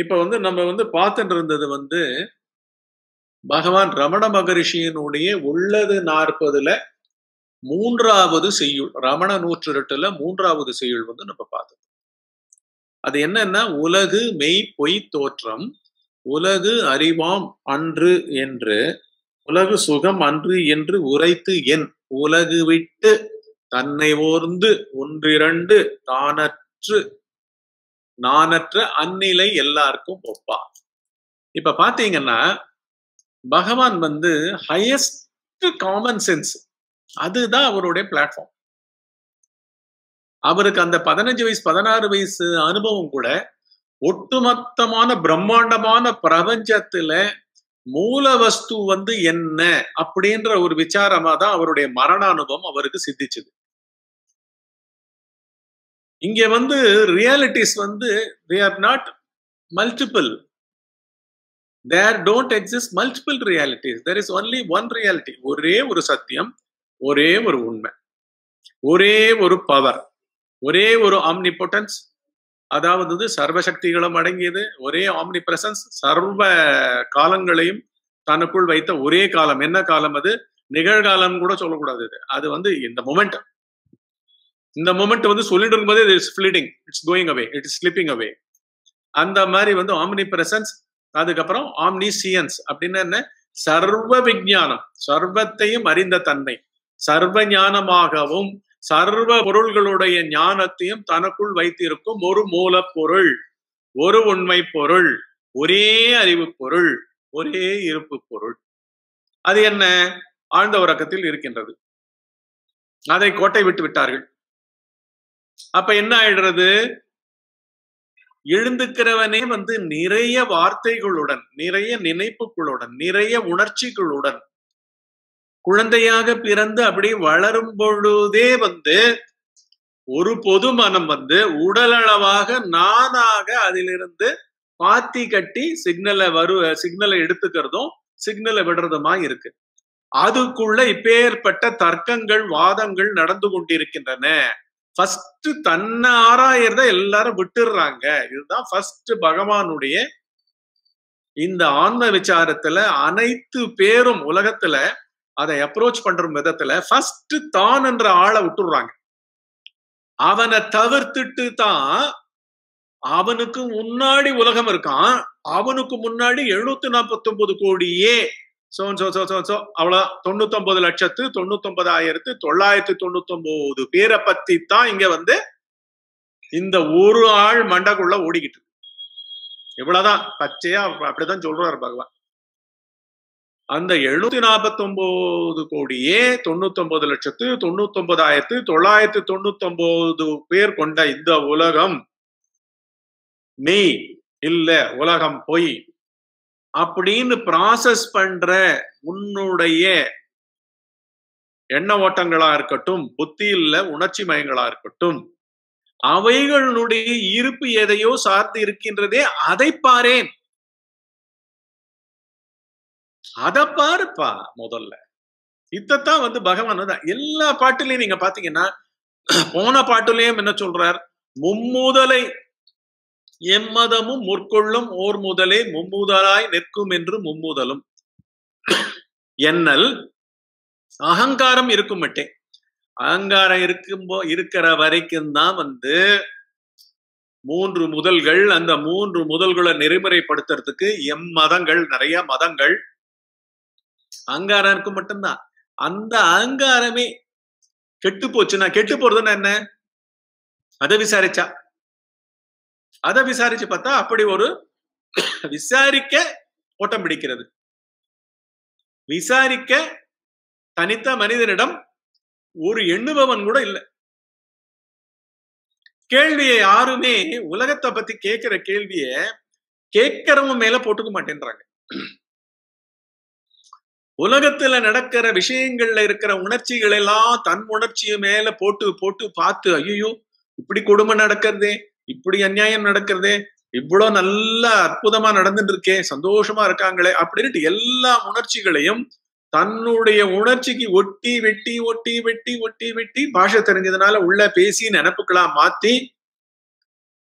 இப்ப வந்து நம்ம வந்து பார்த்துட்டு இருந்தது வந்து பகவான் ரமண மகரிஷியினுடைய உள்ளது நாற்பதுல மூன்றாவது செய்யுள் ரமண நூற்றிரட்டுல மூன்றாவது செய்யுள் வந்து நம்ம பார்த்தோம். அது என்னன்னா உலகு மெய் பொய் தோற்றம் உலகு அறிவாம் அன்று என்று உலகு சுகம் அன்று என்று உரைத்து என் உலகு விட்டு தன்னை ஓர்ந்து ஒன்றிரண்டு தானற்று நானற்ற அந்நிலை எல்லாருக்கும் ஒப்பா. இப்ப பாத்தீங்கன்னா பகவான் வந்து ஹையஸ்ட் காமன் சென்ஸ் அதுதான் அவருடைய பிளாட்ஃபார்ம் அவருக்கு அந்த பதினஞ்சு வயசு பதினாறு வயசு அனுபவம் கூட ஒட்டுமொத்தமான பிரம்மாண்டமான பிரபஞ்சத்துல மூல வஸ்து வந்து என்ன அப்படின்ற ஒரு விசாரமா தான் அவருடைய மரண அனுபவம் அவருக்கு சித்திச்சது. இங்க வந்து ரியாலிட்டிஸ் வந்து they are not multiple there don't exist multiple realities there is only one reality ஒரே ஒரு சத்தியம் ஒரே ஒரு உண்மை ஒரே ஒரு பவர் ஒரே ஒரு ஆம்னிபொட்டன்ஸ் அதாவது சர்வசக்திகளும் அடங்கியது ஒரே ஆம்னி பிரசன்ஸ் சர்வ காலங்களையும் தனக்குள் வைத்த ஒரே காலம். என்ன காலம் அது? நிகழ்காலம் கூட சொல்லக்கூடாது இது. அது வந்து இந்த மொமெண்ட் இந்த மொமெண்ட் வந்து சொல்லிட்டு இருக்கும்போது it's flitting it's going away it's slipping away அந்த மாதிரி வந்து ஆம்னி பிரசன்ஸ் அதுக்கப்புறம் ஆம்னி சியன்ஸ் அப்படின்னு என்ன? சர்வ விஞ்ஞானம் சர்வத்தையும் அறிந்த தன்மை. சர்வ ஞானமாகவும் சர்வ பொருள்களுடைய ஞானத்தையும் தனக்குள் வைத்திருக்கும் ஒரு மூலப்பொருள் ஒரு உண்மை பொருள் ஒரே அறிவு பொருள் ஒரே இருப்பு பொருள். அது என்ன? ஆழ்ந்த உறக்கத்தில் இருக்கின்றது. அதை கோட்டை விட்டு விட்டார்கள். அப்ப என்ன ஆயிடுறது? எழுந்துக்கிறவனே வந்து நிறைய வார்த்தைகளுடன் நிறைய நினைப்புகளுடன் நிறைய உணர்ச்சிகளுடன் குழந்தையாக பிறந்து அப்படி வளரும் பொழுதே வந்து ஒரு பொது மனம் வந்து உடலளவாக நானாக அதிலிருந்து பாத்தி கட்டி சிக்னலை வரு சிக்னலை எடுத்துக்கிறதும் சிக்னலை விடுறதுமா இருக்கு. அதுக்குள்ள இப்பேற்பட்ட தர்க்கங்கள் வாதங்கள் நடந்து கொண்டிருக்கின்றன. ஃபர்ஸ்ட் தன்னை ஆராயறத எல்லாரும் விட்டுடுறாங்க. இதுதான் ஃபர்ஸ்ட் பகவானுடைய இந்த ஆன்ம விசாரத்துல அனைத்து பேரும் உலகத்துல அதை அப்ரோச் பண்ற விதத்துல ஃபர்ஸ்ட் தான் என்ற ஆளை விட்டுடுறாங்க. அவனை தவிர்த்துட்டு தான் அவனுக்கு முன்னாடி உலகம் இருக்கான். அவனுக்கு முன்னாடி எழுநூத்தி நாற்பத்தி ஒன்பது கோடியே so so so so so அவ்வளோ தொண்ணூத்தி ஒன்பது லட்சத்து தொண்ணூத்தி தொள்ளாயிரத்து தொள்ளாயிரத்தி தொண்ணூத்தி ஒன்பது பேரை பத்தி தான் இங்க வந்து இந்த ஒரு ஆள் மண்டக்குள்ள ஓடிக்கிட்டு இவ்வளவுதான் பச்சையா அப்படிதான் சொல்றாரு பகவான். அந்த எழுநூத்தி நாற்பத்தி ஒன்பது கோடியே தொண்ணூத்தி ஒன்பது லட்சத்து தொண்ணூத்தி ஒன்பதாயிரத்து தொண்ணூத்தொன்பது தொண்ணூத்தி ஒன்பது பேர் கொண்ட இந்த உலகம் மெய் இல்ல உலகம் பொய் அப்படின்னு ப்ராசஸ் பண்ற உன்னுடைய எண்ண ஓட்டங்களா இருக்கட்டும் புத்தி இல்ல உணர்ச்சி மயங்களா இருக்கட்டும் அவைகளுடைய இருப்பு எதையோ சார்ந்து இருக்கின்றதே அதை பாரேன். அதை பாருப்பா முதல்ல. இத்தான் வந்து பகவான் தான் எல்லா பாட்டுலயும் நீங்க பாத்தீங்கன்னா போன பாட்டுலயும் என்ன சொல்றார்? மும்முதலை எம்மதமும் முற்கொள்ளும் ஓர் முதலே மும்முதலாய் நிற்கும் என்று மும்முதலும். என்னல் அகங்காரம் இருக்கும் மட்டே அகங்காரம் இருக்கும்போ இருக்கிற வரைக்கும் தான் வந்து மூன்று முதல்கள் அந்த மூன்று முதல்களை நெறிமுறைப்படுத்துறதுக்கு எம் மதங்கள் நிறைய மதங்கள் அகங்காரம் இருக்கும் மட்டும்தான். அந்த அகங்காரமே கெட்டு போச்சுன்னா கெட்டு போறதுன்னா என்ன? அதை விசாரிச்சா. அதை விசாரிச்சு பார்த்தா அப்படி ஒரு விசாரிக்க ஓட்டம் பிடிக்கிறது. விசாரிக்க தனித்த மனிதனிடம் ஒரு எண்ணுபவன் கூட இல்லை. கேள்வியை யாருமே உலகத்தை பத்தி கேட்கிற கேள்விய கேட்கிறவங்க மேல போட்டுக்க மாட்டேன்றாங்க. உலகத்துல நடக்கிற விஷயங்கள்ல இருக்கிற உணர்ச்சிகள் எல்லாம் தன் உணர்ச்சியும் மேல போட்டு போட்டு பார்த்து ஐயோ இப்படி கொடுமை நடக்கிறதே. இப்படி அநியாயம் நடக்கிறதே இவ்வளவு நல்ல அற்புதமா நடந்துட்டு இருக்கே சந்தோஷமா இருக்காங்களே அப்படின்ட்டு எல்லா உணர்ச்சிகளையும் தன்னுடைய உணர்ச்சிக்கு ஒட்டி வெட்டி ஒட்டி வெட்டி ஒட்டி வெட்டி பாஷை தெரிஞ்சதுனால உள்ள பேசி நினப்புகளா மாத்தி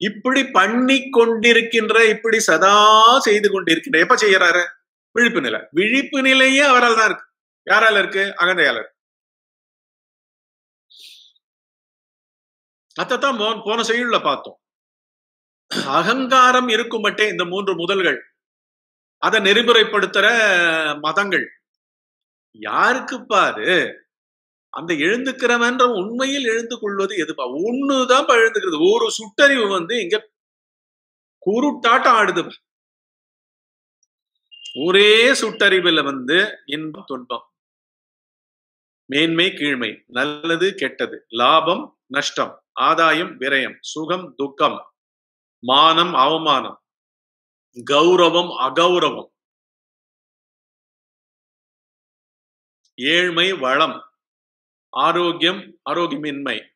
இப்படி பண்ணி கொண்டிருக்கின்ற இப்படி சதா செய்து கொண்டிருக்கின்ற எப்ப செய்யறாரு? விழிப்பு நிலை. விழிப்பு நிலையே அவரால் தான் இருக்கு. யாரால இருக்கு? அகந்தையால இருக்கு அதைத்தான் போன செய்யுள்ள பார்த்தோம். அகங்காரம் இருக்கும் மட்டே இந்த மூன்று முதல்கள். அதை நெறிமுறைப்படுத்துற மதங்கள். யாருக்கு பாரு? அந்த எழுந்துக்கிறவன்ற உண்மையில் எழுந்து கொள்வது எதுப்பா? ஒண்ணுதான் எழுந்துக்கிறது. ஒரு சுட்டறிவு வந்து இங்க குருட்டாட்டம் ஆடுது ஒரே சுட்டறிவுல வந்து இன்பம் துன்பம். மேன்மை கீழ்மை. நல்லது கெட்டது. லாபம் நஷ்டம். ஆதாயம் விரயம். சுகம் துக்கம். மானம் அவமானம். கௌரவம் அகௌரவம். ஏழ்மை வளம். ஆரோக்கியம் ஆரோக்கியமின்மை.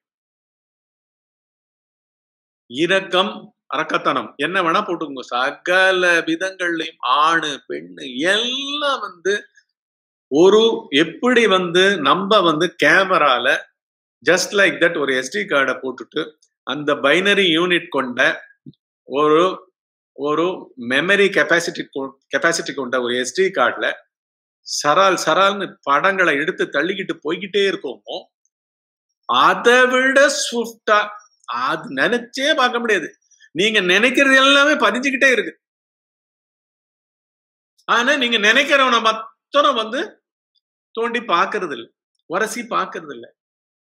இரக்கம் அரக்கத்தனம் என்ன வேணா போட்டுக்கோங்க. சகல விதங்கள்லையும் ஆணு பெண்ணு எல்லாம் வந்து ஒரு எப்படி வந்து நம்ம வந்து கேமரால ஜஸ்ட் லைக் தட் ஒரு எஸ்டி கார்டை போட்டுட்டு அந்த பைனரி யூனிட் கொண்ட ஒரு ஒரு மெமரி கெப்பாசிட்டி கெப்பாசிட்டி கொண்ட ஒரு எஸ்டி கார்டில் சரால் சரால்னு படங்களை எடுத்து தள்ளிக்கிட்டு போய்கிட்டே இருக்கோமோ அதை விட ஸ்விஃப்டா அது நினைச்சே பார்க்க முடியாது. நீங்க நினைக்கிறது எல்லாமே பதிஞ்சுக்கிட்டே இருக்கு. ஆனா நீங்க நினைக்கிறவனை மத்தனம் வந்து தோண்டி பாக்குறது இல்லை உரசி பாக்குறது இல்லை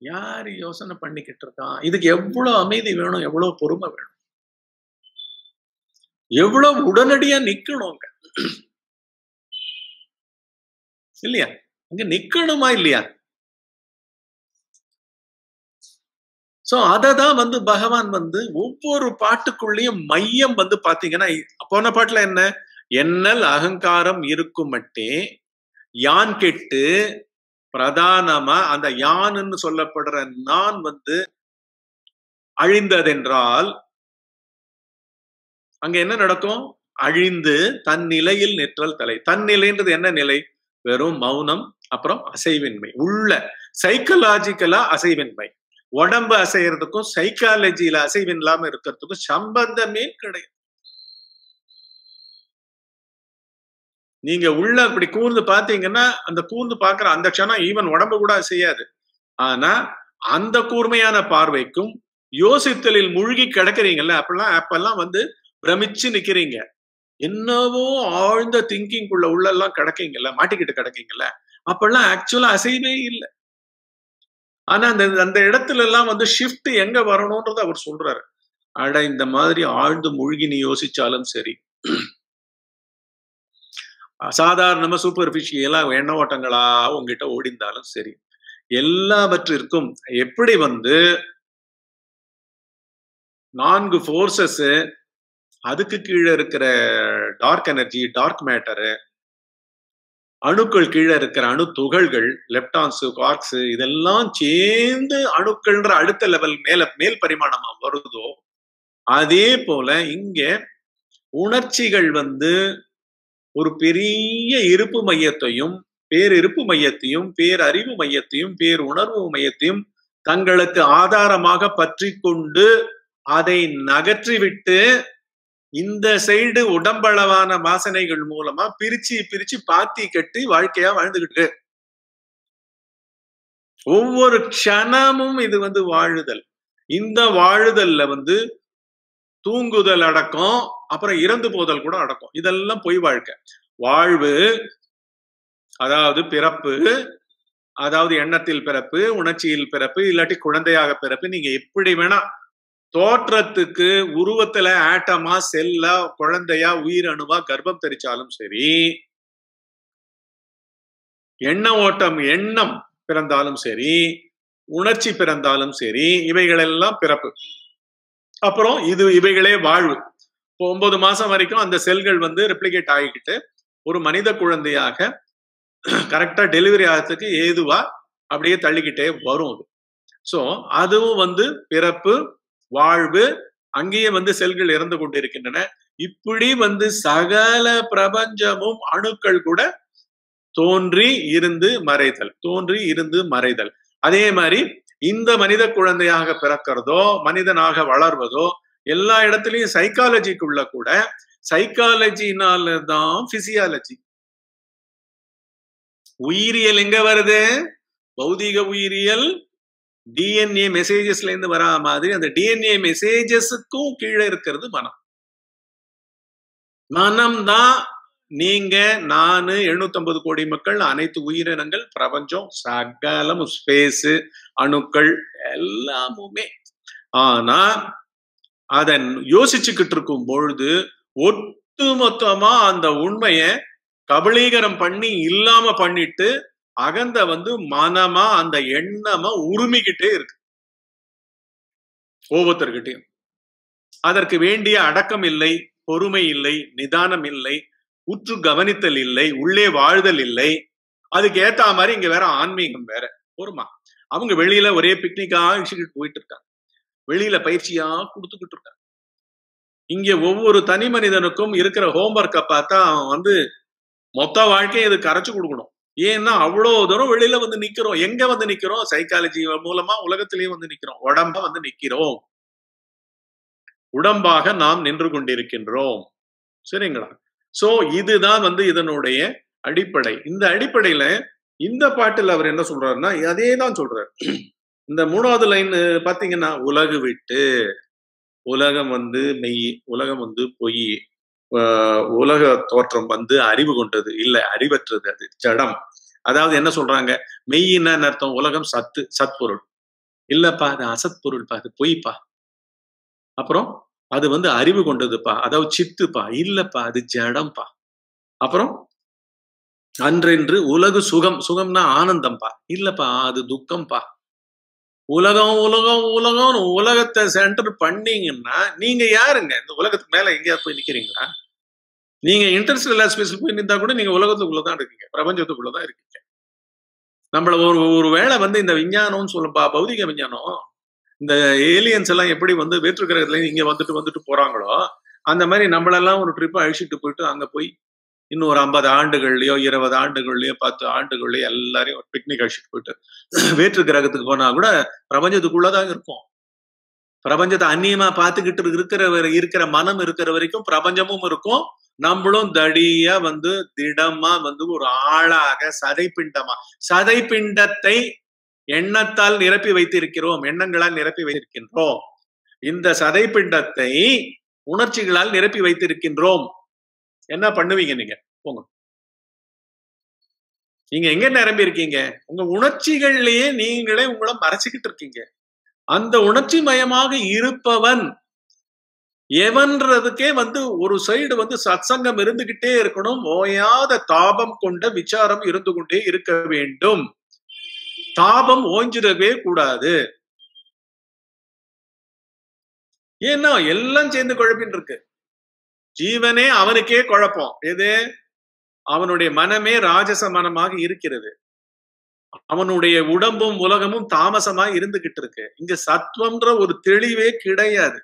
யாரு யோசனை பண்ணிக்கிட்டு இருக்கான்? இதுக்கு எவ்வளவு அமைதி வேணும் எவ்வளவு பொறுமை வேணும்? எவ்வளவு உடனடியா நிக்கணுங்க இல்லையா? அங்க நிக்கணுமா இல்லையா? சோ அததான் வந்து பகவான் வந்து ஒவ்வொரு பாட்டுக்குள்ளேயும் மையம் வந்து பாத்தீங்கன்னா போன பாட்டுல என்ன? என்னல் அகங்காரம் இருக்கும் மட்டே யான் கெட்டு பிரதானமா? அந்த யான்னு சொல்லப்படுற நான் வந்து அழிந்ததென்றால் அங்க என்ன நடக்கும்? அழிந்து தன் நிலையில் நிற்றல் தலை. தன் நிலைன்றது என்ன நிலை? வெறும் மௌனம் அப்புறம் அசைவின்மை. உள்ள சைக்கலாஜிக்கலா அசைவின்மை. உடம்பு அசைகிறதுக்கும் சைக்காலஜியில அசைவில்லாம இருக்கிறதுக்கும் சம்பந்தமே கிடையாது. நீங்க உள்ள அப்படி கூர்ந்து பாத்தீங்கன்னா அந்த கூர்ந்து பாக்குற அந்த க்ஷணம் ஈவன் உடம்பு கூட அசையாது. ஆனா அந்த கூர்மையான பார்வைக்கும் யோசித்தலில் மூழ்கி கிடக்குறீங்கல்ல அப்பெல்லாம் அப்பெல்லாம் வந்து பிரமிச்சு நிக்கிறீங்க. என்னவோ ஆழ்ந்த திங்கிங் உள்ள உள்ளெல்லாம் கிடக்கீங்கல்ல மாட்டிக்கிட்டு கிடக்கீங்கல்ல அப்பெல்லாம் ஆக்சுவலா அசைவே இல்லை. ஆனா அந்த அந்த இடத்துல எல்லாம் வந்து ஷிஃப்ட் எங்க வரணும்ன்றத அவர் சொல்றாரு. அட இந்த மாதிரி ஆழ்ந்து மூழ்கி நீ யோசிச்சாலும் சரி. சாதாரணமா சூப்பர்ஃபிஷியலா எண்ண ஓட்டங்களா உங்ககிட்ட ஓடிந்தாலும் சரி. எல்லாவற்றிற்கும் எப்படி வந்து நான்கு ஃபோர்ஸஸ் அதுக்கு கீழே இருக்கிற டார்க் எனர்ஜி டார்க் மேட்டரு அணுக்கள் கீழே இருக்கிற அணு துகள்கள் லெப்டான்ஸு குவார்க்ஸ் இதெல்லாம் சேர்ந்து அணுக்கள்ன்ற அடுத்த லெவல் மேல மேல் பரிமாணமா வருதோ அதே போல இங்க உணர்ச்சிகள் வந்து ஒரு பெரிய இருப்பு மையத்தையும் பேரிருப்பு மையத்தையும் பேரறிவு மையத்தையும் பேர் உணர்வு மையத்தையும் தங்களுக்கு ஆதாரமாக பற்றி கொண்டு அதை நகற்றிவிட்டு இந்த சைடு உடம்பளவான வாசனைகள் மூலமா பிரிச்சு பிரிச்சு பாத்தி கட்டி வாழ்க்கையா வாழ்ந்துகிட்டு ஒவ்வொரு க்ஷணமும் இது வந்து வாழுதல். இந்த வாழுதல்ல வந்து தூங்குதல் அடக்கம் அப்புறம் இறந்து போதல் கூட அடக்கம். இதெல்லாம் பொய் வாழ்க்கை. வாழ்வு அதாவது பிறப்பு அதாவது எண்ணத்தில் பிறப்பு உணர்ச்சியில் பிறப்பு இல்லாட்டி குழந்தையாக பிறப்பு நீங்க எப்படி வேணா தோற்றத்துக்கு உருவத்துல ஆட்டமா செல்லா குழந்தையா உயிரணுவா கர்ப்பம் தெரிச்சாலும் சரி எண்ண ஓட்டம் எண்ணம் பிறந்தாலும் சரி உணர்ச்சி பிறந்தாலும் சரி இவைகளெல்லாம் பிறப்பு. அப்புறம் இது இவைகளே வாழ்வு. இப்போ ஒன்பது மாசம் வரைக்கும் அந்த செல்கள் வந்து ரெப்ளிகேட் ஆகிக்கிட்டு ஒரு மனித குழந்தையாக கரெக்டா டெலிவரி ஆகிறதுக்கு ஏதுவா அப்படியே தள்ளிக்கிட்டே வரும் அது. ஸோ அதுவும் வந்து பிறப்பு வாழ்வு அங்கேயே வந்து செல்கள் இறந்து கொண்டிருக்கின்றன. இப்படி வந்து சகல பிரபஞ்சமும் அணுக்கள் கூட தோன்றி இருந்து மறைதல் தோன்றி இருந்து மறைதல். அதே மாதிரி இந்த மனித குழந்தையாக பிறக்கிறதோ மனிதனாக வளர்வதோ எல்லா இடத்துலயும் சைக்காலஜிக்குள்ள கூட சைக்காலஜினால தான் பிசியாலஜி உயிரியல் எங்க வருது? பௌதிக உயிரியல் டிஎன்ஏ மெசேஜஸ்ல இருந்து வரா மாதிரி அந்த டிஎன்ஏ மெசேஜஸுக்கும் கீழே இருக்கிறது மனம். மனம் தான் நீங்க நானு எழுநூத்தி கோடி மக்கள் அனைத்து உயிரினங்கள் பிரபஞ்சம் சகலம் ஸ்பேஸ் அணுக்கள் எல்லாமுமே. ஆனா அதன் யோசிச்சுக்கிட்டு இருக்கும் பொழுது ஒட்டுமொத்தமா அந்த உண்மைய கபலீகரம் பண்ணி இல்லாம பண்ணிட்டு அகந்த வந்து மனமா அந்த எண்ணமா உருமிக்கிட்டே இருக்கு. ஒவ்வொருத்தர்கிட்டையும். அதற்கு வேண்டிய அடக்கம் இல்லை பொறுமை இல்லை நிதானம் இல்லை உற்று கவனித்தல் இல்லை உள்ளே வாழ்தல் இல்லை. அதுக்கு ஏத்த மாதிரி இங்க வேற ஆன்மீகம் வேற. பொறுமா அவங்க வெளியில ஒரே பிக்னிக்கா அழிச்சுக்கிட்டு போயிட்டு இருக்காங்க. வெளியில பயிற்சியா கொடுத்துக்கிட்டு இருக்காங்க. இங்க ஒவ்வொரு தனி மனிதனுக்கும் இருக்கிற ஹோம்ஒர்க்கை பார்த்தா அவன் வந்து மொத்த வாழ்க்கையை இது கரைச்சு கொடுக்கணும். ஏன்னா அவ்வளவு தூரம் வெளியில வந்து நிக்கிறோம். எங்க வந்து நிக்கிறோம்? சைக்காலஜி மூலமா உலகத்திலேயே வந்து நிக்கிறோம். உடம்ப வந்து நிக்கிறோம். உடம்பாக நாம் நின்று கொண்டிருக்கின்றோம். சரிங்களா? சோ இதுதான் வந்து இதனுடைய அடிப்படை. இந்த அடிப்படையில இந்த பாட்டில் அவர் என்ன சொல்றாருன்னா அதே தான் சொல்றாரு. இந்த மூணாவது லைன் பாத்தீங்கன்னா உலகு விட்டு. உலகம் வந்து மெய் உலகம் வந்து பொய். உலக தோற்றம் வந்து அறிவு கொண்டது இல்ல அறிவற்றது அது ஜடம். அதாவது என்ன சொல்றாங்க? மெய்யின்னு அர்த்தம்? உலகம் சத்து சத்பொருள். இல்லப்பா அது அசத்பொருள்ப்பா அது பொய்ப்பா. அப்புறம் அது வந்து அறிவு கொண்டதுப்பா அதாவது சித்துப்பா. இல்லப்பா அது ஜடம்பா. அப்புறம் அன்றென்று உலகு சுகம் சுகம்னா ஆனந்தம்ப்பா இல்லப்பா அது துக்கம்ப்பா உலகம் உலகம் உலகம்னு உலகத்தை சென்டர் பண்ணீங்கன்னா நீங்க யாருங்க? இந்த உலகத்துக்கு மேல எங்கேயா போய் நிக்கிறீங்களா? நீங்க இன்டர்ஸ்டெல்லர் ஸ்பேஸ்ல போய் நின்றா கூட நீங்க உலகத்துக்குள்ளதான் இருக்கீங்க. பிரபஞ்சத்துக்குள்ளதான் இருக்கீங்க. நம்மள ஒரு ஒரு வேளை வந்து இந்த விஞ்ஞானம்னு சொல்லப்பா பௌதிக விஞ்ஞானம் இந்த ஏலியன்ஸ் எல்லாம் எப்படி வந்து வேற்று கிரகத்துல இங்க வந்துட்டு வந்துட்டு போறாங்களோ அந்த மாதிரி நம்மளெல்லாம் ஒரு ட்ரிப்பை அழிச்சிட்டு போயிட்டு அங்க போய் இன்னும் ஒரு ஐம்பது ஆண்டுகள்லயோ இருபது ஆண்டுகள்லயோ பத்து ஆண்டுகள்லயோ எல்லாரையும் ஒரு பிக்னிக் அழிச்சிட்டு போயிட்டு வேற்று கிரகத்துக்கு போனா கூட பிரபஞ்சத்துக்குள்ளதான் இருக்கும். பிரபஞ்சத்தை அந்நியமா பார்த்துக்கிட்டு இருக்கிற இருக்கிற மனம் இருக்கிற வரைக்கும் பிரபஞ்சமும் இருக்கும். நம்மளும் தடியா வந்து திடமா வந்து ஒரு ஆளாக சதைப்பிண்டமா சதைப்பிண்டத்தை எண்ணத்தால் நிரப்பி வைத்திருக்கிறோம் எண்ணங்களால் நிரப்பி வைத்திருக்கின்றோம். இந்த சதைப்பிண்டத்தை உணர்ச்சிகளால் நிரப்பி வைத்திருக்கின்றோம். என்ன பண்ணுவீங்க நீங்க? போங்க. நீங்க எங்க நிரம்பி இருக்கீங்க? உங்க உணர்ச்சிகள்லயே நீங்களே உங்களை மறைச்சுக்கிட்டு இருக்கீங்க. அந்த உணர்ச்சி மயமாக இருப்பவன் எவன்றதுக்கே வந்து ஒரு சைடு வந்து சத்சங்கம் இருந்துகிட்டே இருக்கணும். ஓயாத தாபம் கொண்ட விசாரம் இருந்து கொண்டே இருக்க வேண்டும். தாபம் ஓஞ்சிடவே கூடாது. ஏன்னா எல்லாம் சேர்ந்து குழப்பின் இருக்கு. ஜீவனே அவனுக்கே குழப்பம். எது? அவனுடைய மனமே ராஜச மனமாக இருக்கிறது. அவனுடைய உடம்பும் உலகமும் தாமசமா இருந்துகிட்டு இருக்கு. இங்க சத்வம்ன்ற ஒரு தெளிவே கிடையாது.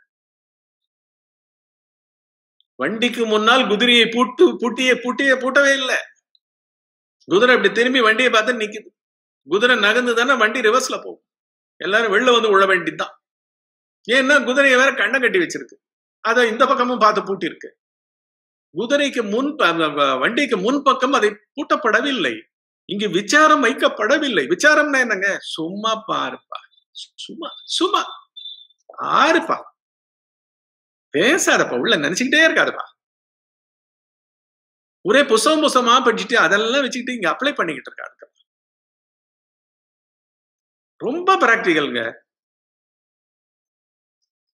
வண்டிக்கு முன்னால் குதிரையை பூட்டு பூட்டிய பூட்டிய பூட்டவே இல்லை. குதிரை இப்படி திரும்பி வண்டியை பார்த்து நிக்குது. குதிரை நகர்ந்து தானே வண்டி ரிவர்ஸ்ல போகும். எல்லாரும் வெளில வந்து உழ வேண்டிதான் ஏன்னா குதிரையை வேற கண்ணை கட்டி வச்சிருக்கு. அதை இந்த பக்கமும் பார்த்து பூட்டி இருக்கு குதிரைக்கு முன் வண்டிக்கு முன்பக்கம் அதை பூட்டப்படவில்லை. இங்கு விசாரம் வைக்கப்படவில்லை. விசாரம்னா என்னங்க? சும்மா பாருப்பா. சும்மா சும்மா. பாருப்பா பேசாதப்பா. உள்ள நினைச்சுக்கிட்டே இருக்காதுப்பா. ஒரே புசம் புசமா படிச்சுட்டு அதெல்லாம் வச்சுக்கிட்டு இங்க அப்ளை பண்ணிக்கிட்டு இருக்காரு ரொம்ப பிராக்டிக்கல்ங்க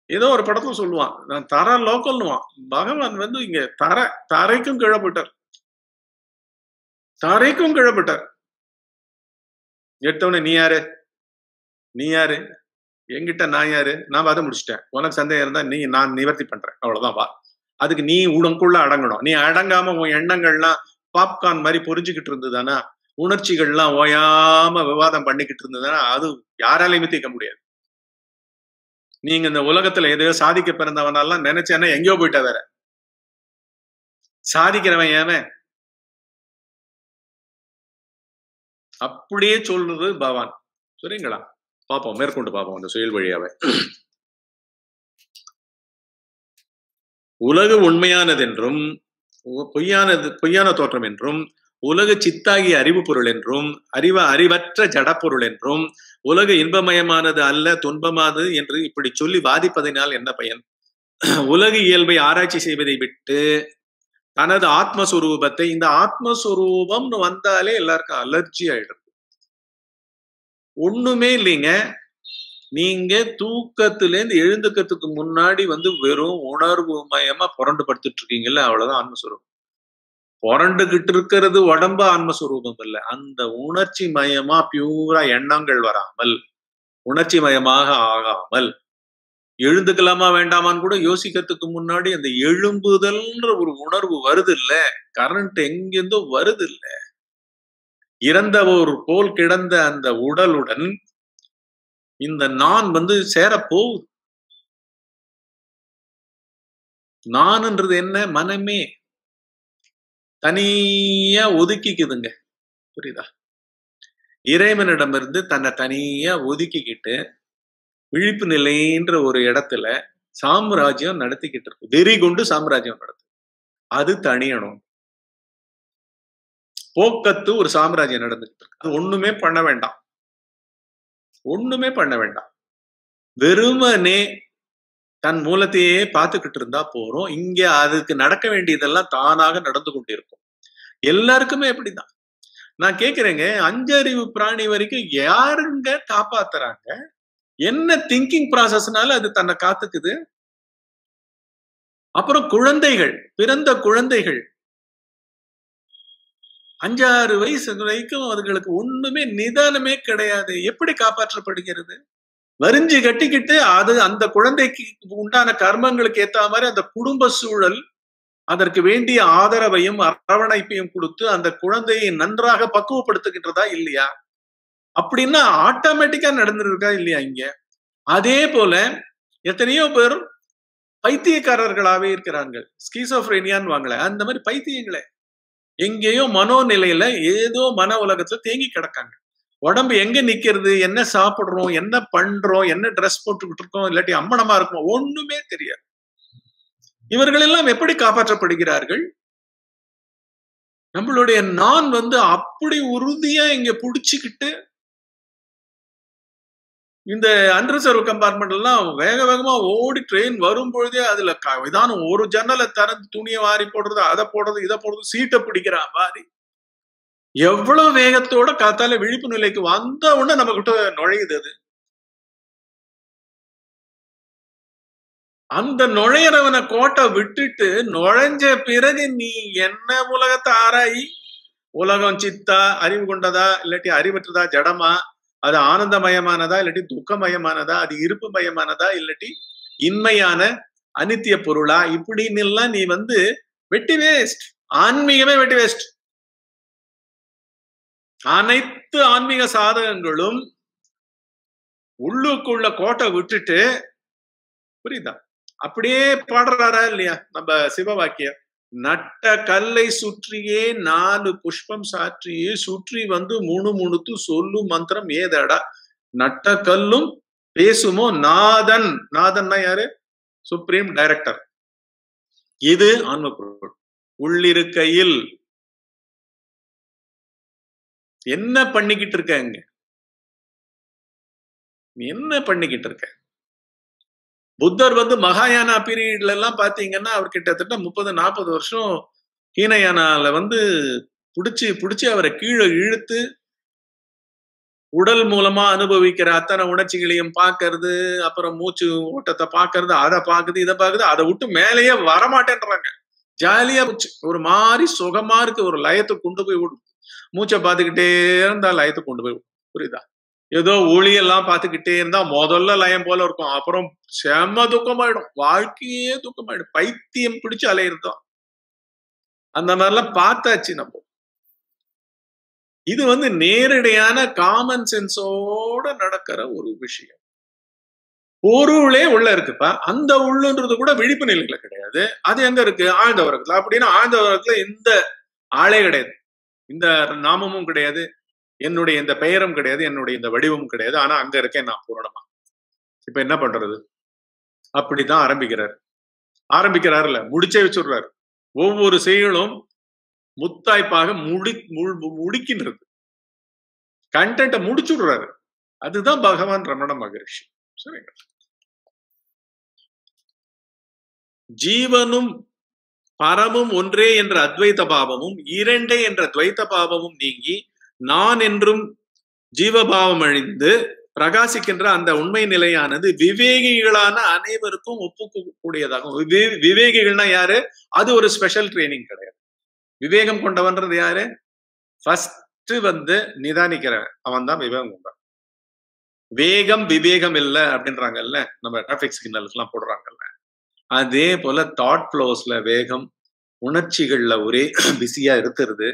ஏதோ ஒரு படத்துல சொல்லுவான் நான் தர லோக்கல்னுவான். பகவான் வந்து இங்க தர தரைக்கும் கிழப்பட்டார் தரைக்கும் கிழப்பட்டார் எடுத்தவனே நீ யாரு? நீ யாரு? என்கிட்ட நான் யாரு? நான் அதை முடிச்சிட்டேன். உனக்கு சந்தேகம் இருந்தா நீ நான் நிவர்த்தி பண்றேன். அவ்வளவுதான் வா. அதுக்கு நீ உனக்குள்ள அடங்கணும். நீ அடங்காம உன் எண்ணங்கள்லாம் பாப்கார்ன் மாதிரி பொறிஞ்சுக்கிட்டு இருந்ததுதானா உணர்ச்சிகள்லாம் ஓயாம விவாதம் பண்ணிக்கிட்டு இருந்ததுன்னா அது யாராலையுமே தீர்க்க முடியாது. நீங்க இந்த உலகத்துல எதையோ சாதிக்க பிறந்தவனாலாம் நினைச்சேன்னா எங்கேயோ போயிட்ட வேற. சாதிக்கிறவன் ஏவன் அப்படியே சொல்றது பவான். சரிங்களா? பாப்போம் மேற்கொண்டு பாப்போம் அந்த சுயல் வழியாவே. உலகு உண்மையானது என்றும் பொய்யானது பொய்யான தோற்றம் என்றும் உலக சித்தாகிய அறிவு பொருள் என்றும் அறிவ அறிவற்ற ஜடப்பொருள் என்றும் உலக இன்பமயமானது அல்ல துன்பமானது என்று இப்படி சொல்லி வாதிப்பதனால் என்ன பயன்? உலக இயல்பை ஆராய்ச்சி செய்வதை விட்டு தனது ஆத்மஸ்வரூபத்தை இந்த ஆத்மஸ்வரூபம்னு வந்தாலே எல்லாருக்கும் அலர்ஜி ஆயிடும். ஒண்ணுமே இல்லைங்க. நீங்க தூக்கத்திலேருந்து எழுந்துக்கிறதுக்கு முன்னாடி வந்து வெறும் உணர்வு மயமா புரண்டு படுத்துட்டு இருக்கீங்கல்ல அவ்வளவுதான் ஆன்மஸ்வரூபம் புரண்டுகிட்டு இருக்கிறது உடம்பு ஆன்மஸ்வரூபம் இல்ல. அந்த உணர்ச்சி மயமா பியூரா எண்ணங்கள் வராமல் உணர்ச்சி மயமாக ஆகாமல் எழுந்துக்கலாமா வேண்டாமான்னு கூட யோசிக்கிறதுக்கு முன்னாடி அந்த எழும்புதல்ன்ற ஒரு உணர்வு வருது இல்ல கரண்ட் எங்கிருந்தோ வருது இல்ல இறந்த ஒரு போல் கிடந்த அந்த உடலுடன் இந்த நான் வந்து சேர போகுது நான்ன்றது என்ன? மனமே. தனியா ஒதுக்கிக்குதுங்க. புரியுதா? இறைவனிடமிருந்து தன்னை தனியா ஒதுக்கிக்கிட்டு விழிப்பு நிலைன்ற ஒரு இடத்துல சாம்ராஜ்யம் நடத்திக்கிட்டு இருக்கும் வெறி கொண்டு சாம்ராஜ்யம் நடத்து. அது தனியணும். போக்கத்து ஒரு சாம்ராஜ்யம் நடந்துகிட்டு இருக்கு. அது ஒண்ணுமே பண்ண வேண்டாம். ஒண்ணுமே பண்ண வேண்டாம். வெறுமனே தன் மூலத்தையே பார்த்துக்கிட்டு இருந்தா போறோம் இங்க அதுக்கு நடக்க வேண்டியதெல்லாம் தானாக நடந்து கொண்டிருக்கும். எல்லாருக்குமே அப்படிதான். நான் கேக்குறேங்க அஞ்சறிவு பிராணி வரைக்கும் யாருங்க காப்பாத்துறாங்க? என்ன திங்கிங் ப்ராசஸ்னால அது தன்னை காத்துக்குது? அப்புறம் குழந்தைகள் பிறந்த குழந்தைகள். அஞ்சாறு வயசு வரைக்கும் அதுகளுக்கு ஒண்ணுமே நிதானமே கிடையாது. எப்படி காப்பாற்றப்படுகிறது? வரிஞ்சு கட்டிக்கிட்டு அது அந்த குழந்தைக்கு உண்டான கர்மங்களுக்கு ஏத்த மாதிரி அந்த குடும்ப சூழல் அதற்கு வேண்டிய ஆதரவையும் அரவணைப்பையும் கொடுத்து அந்த குழந்தையை நன்றாக பக்குவப்படுத்துகின்றதா இல்லையா? அப்படின்னா ஆட்டோமேட்டிக்கா நடந்துருக்கா இல்லையா இங்க? அதே போல எத்தனையோ பேர் பைத்தியக்காரர்களாவே இருக்கிறார்கள். ஸ்கீசோஃப்ரேனியான்னு வாங்கல. அந்த மாதிரி பைத்தியங்களே. எங்கேயோ மனோநிலையில ஏதோ மன உலகத்துல தேங்கி கிடக்காங்க. உடம்பு எங்க நிக்கிறது என்ன சாப்பிடுறோம் என்ன பண்றோம் என்ன ட்ரெஸ் போட்டுக்கிட்டு இருக்கோம் இல்லாட்டி அம்மனமா இருக்கோம் ஒண்ணுமே தெரியாது. இவர்கள் எல்லாம் எப்படி காப்பாற்றப்படுகிறார்கள்? நம்மளுடைய நான் வந்து அப்படி உறுதியா இங்க புடிச்சுக்கிட்டு இந்த அன்ரிசர்வ் கம்பார்ட்மெண்ட் எல்லாம் வேக வேகமா ஓடி ட்ரெயின் வரும் பொழுதே அதுல விதானம் ஒரு ஜன்னலை திறந்து துணியை வாரி போடுறது அதை போடுறது இதை போடுறது சீட்டை பிடிக்கிற மாதிரி எவ்வளவு வேகத்தோட காத்தால விழிப்பு நிலைக்கு வந்த உடனே நம்ம கிட்ட நுழையுது அது. அந்த நுழையிறவனை கோட்டை விட்டுட்டு நுழைஞ்ச பிறகு நீ என்ன உலகத்தை ஆராயி? உலகம் சித்தா அறிவு கொண்டதா இல்லாட்டி அறிவற்றதா ஜடமா? அது ஆனந்தமயமானதா இல்லாட்டி துக்கமயமானதா? அது இருப்பு மயமானதா இல்லாட்டி இன்மையான அனித்திய பொருளா? இப்படின்னு எல்லாம் நீ வந்து வெட்டி வேஸ்ட் ஆன்மீகமே வெட்டி வேஸ்ட் அனைத்து ஆன்மீக சாதகங்களும் உள்ளுக்குள்ள கோட்டை விட்டுட்டு புரியுதா? அப்படியே பாடுறாரா இல்லையா? நம்ம சிவவாக்கியம். நட்ட கல்லை சுற்றியே நாலு புஷ்பம் சாற்றியே சுற்றி வந்து முணு முணுத்து சொல்லும் மந்திரம் ஏதடா? நட்ட கல்லும் பேசுமோ நாதன்? நாதன்னா யாரு? சுப்ரீம் டைரக்டர் இது ஆன்ம பொருள். உள்ளிருக்கையில் என்ன பண்ணிக்கிட்டு இருக்க இங்க? நீ என்ன பண்ணிக்கிட்டு இருக்க? புத்தர் வந்து மகாயானா பீரியட்ல எல்லாம் பாத்தீங்கன்னா அவர் கிட்டத்தட்ட முப்பது நாற்பது வருஷம் ஹீனயானால வந்து புடிச்சு புடிச்சு அவரை கீழே இழுத்து உடல் மூலமா அனுபவிக்கிற அத்தனை உணர்ச்சிகளையும் பாக்குறது அப்புறம் மூச்சு ஓட்டத்தை பாக்குறது அதை பாக்குது இதை பாக்குது அதை விட்டு மேலேயே வரமாட்டேன்றாங்க. ஜாலியா ஒரு மாதிரி சுகமா இருக்கு. ஒரு லயத்தை கொண்டு போய் விடும் மூச்சை பார்த்துக்கிட்டே இருந்தா லயத்தை கொண்டு போய் புரியுதா? ஏதோ ஒளியெல்லாம் பார்த்துக்கிட்டே இருந்தா முதல்ல லயம் போல இருக்கும். அப்புறம் செம துக்கமாயிடும். வாழ்க்கையே துக்கமாயிடும். பைத்தியம் பிடிச்சு அலையிருந்தோம் அந்த மாதிரிலாம் பார்த்தாச்சு நம்ம. இது வந்து நேரடியான காமன் சென்ஸோட நடக்கிற ஒரு விஷயம். பொருளே உள்ள இருக்குப்பா. அந்த உள்ளுன்றது கூட விழிப்பு நிலையில கிடையாது. அது எங்க இருக்கு? ஆழ்ந்த உலகத்துல அப்படின்னா ஆழ்ந்த உலகத்துல இந்த ஆளே கிடையாது. இந்த நாமமும் கிடையாது என்னுடைய இந்த பெயரும் கிடையாது என்னுடைய இந்த வடிவமும் கிடையாது. ஆனா அங்க இருக்கேன் நான் பூரணமா. இப்ப என்ன பண்றது? அப்படிதான் ஆரம்பிக்கிறார். ஆரம்பிக்கிறாருல முடிச்சே வச்சுடுறாரு. ஒவ்வொரு செயலும் முத்தாய்ப்பாக முடி முடிக்கின்றது. கண்டென்ட்டை முடிச்சுடுறாரு. அதுதான் பகவான் ரமண மகரிஷி. சரிங்களா? ஜீவனும் பரமும் ஒன்றே என்ற அத்வைத பாவமும் இரண்டே என்ற துவைத்த பாவமும் நீங்கி நான் என்றும் ஜீவபாவம் அழிந்து பிரகாசிக்கின்ற அந்த உண்மை நிலையானது விவேகிகளான அனைவருக்கும் ஒப்புக்கூடியதாகும் விவேகிகள்னா யாரு? அது ஒரு ஸ்பெஷல் ட்ரைனிங் கிடையாது. விவேகம் கொண்டவன்றது யாரு? ஃபர்ஸ்ட் வந்து நிதானிக்கிறவன். அவன் தான் விவேகம் கொண்டவன். வேகம் விவேகம் இல்ல அப்படின்றாங்கல்ல நம்ம டிராபிக் சிக்னல்ஸ் எல்லாம் போடுறாங்கல்ல. அதே போல தாட் ஃப்ளோஸ்ல வேகம் உணர்ச்சிகள்ல ஒரே பிஸியா இருக்கிறது.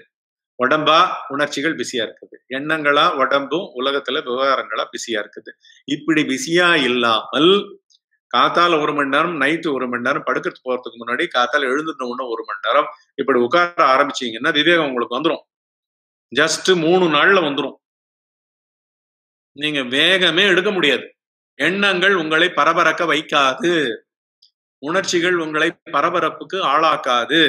உடம்பா உணர்ச்சிகள் பிஸியா இருக்குது. எண்ணங்களா உடம்பும் உலகத்துல விவகாரங்களா பிஸியா இருக்குது. இப்படி பிஸியா இல்லாமல் காத்தால ஒரு மணி நேரம் நைட்டு ஒரு மணி நேரம் படுக்கிறதுக்கு போறதுக்கு முன்னாடி காத்தால எழுந்துட்ட உடனே ஒரு மணி நேரம் இப்படி உட்கார ஆரம்பிச்சீங்கன்னா விவேகம் உங்களுக்கு வந்துடும் ஜஸ்ட் மூணு நாள்ல வந்துடும் நீங்க வேகமே எடுக்க முடியாது. எண்ணங்கள் உங்களை பரபரக்க வைக்காது. உணர்ச்சிகள் உங்களை பரபரப்புக்கு ஆளாக்காது.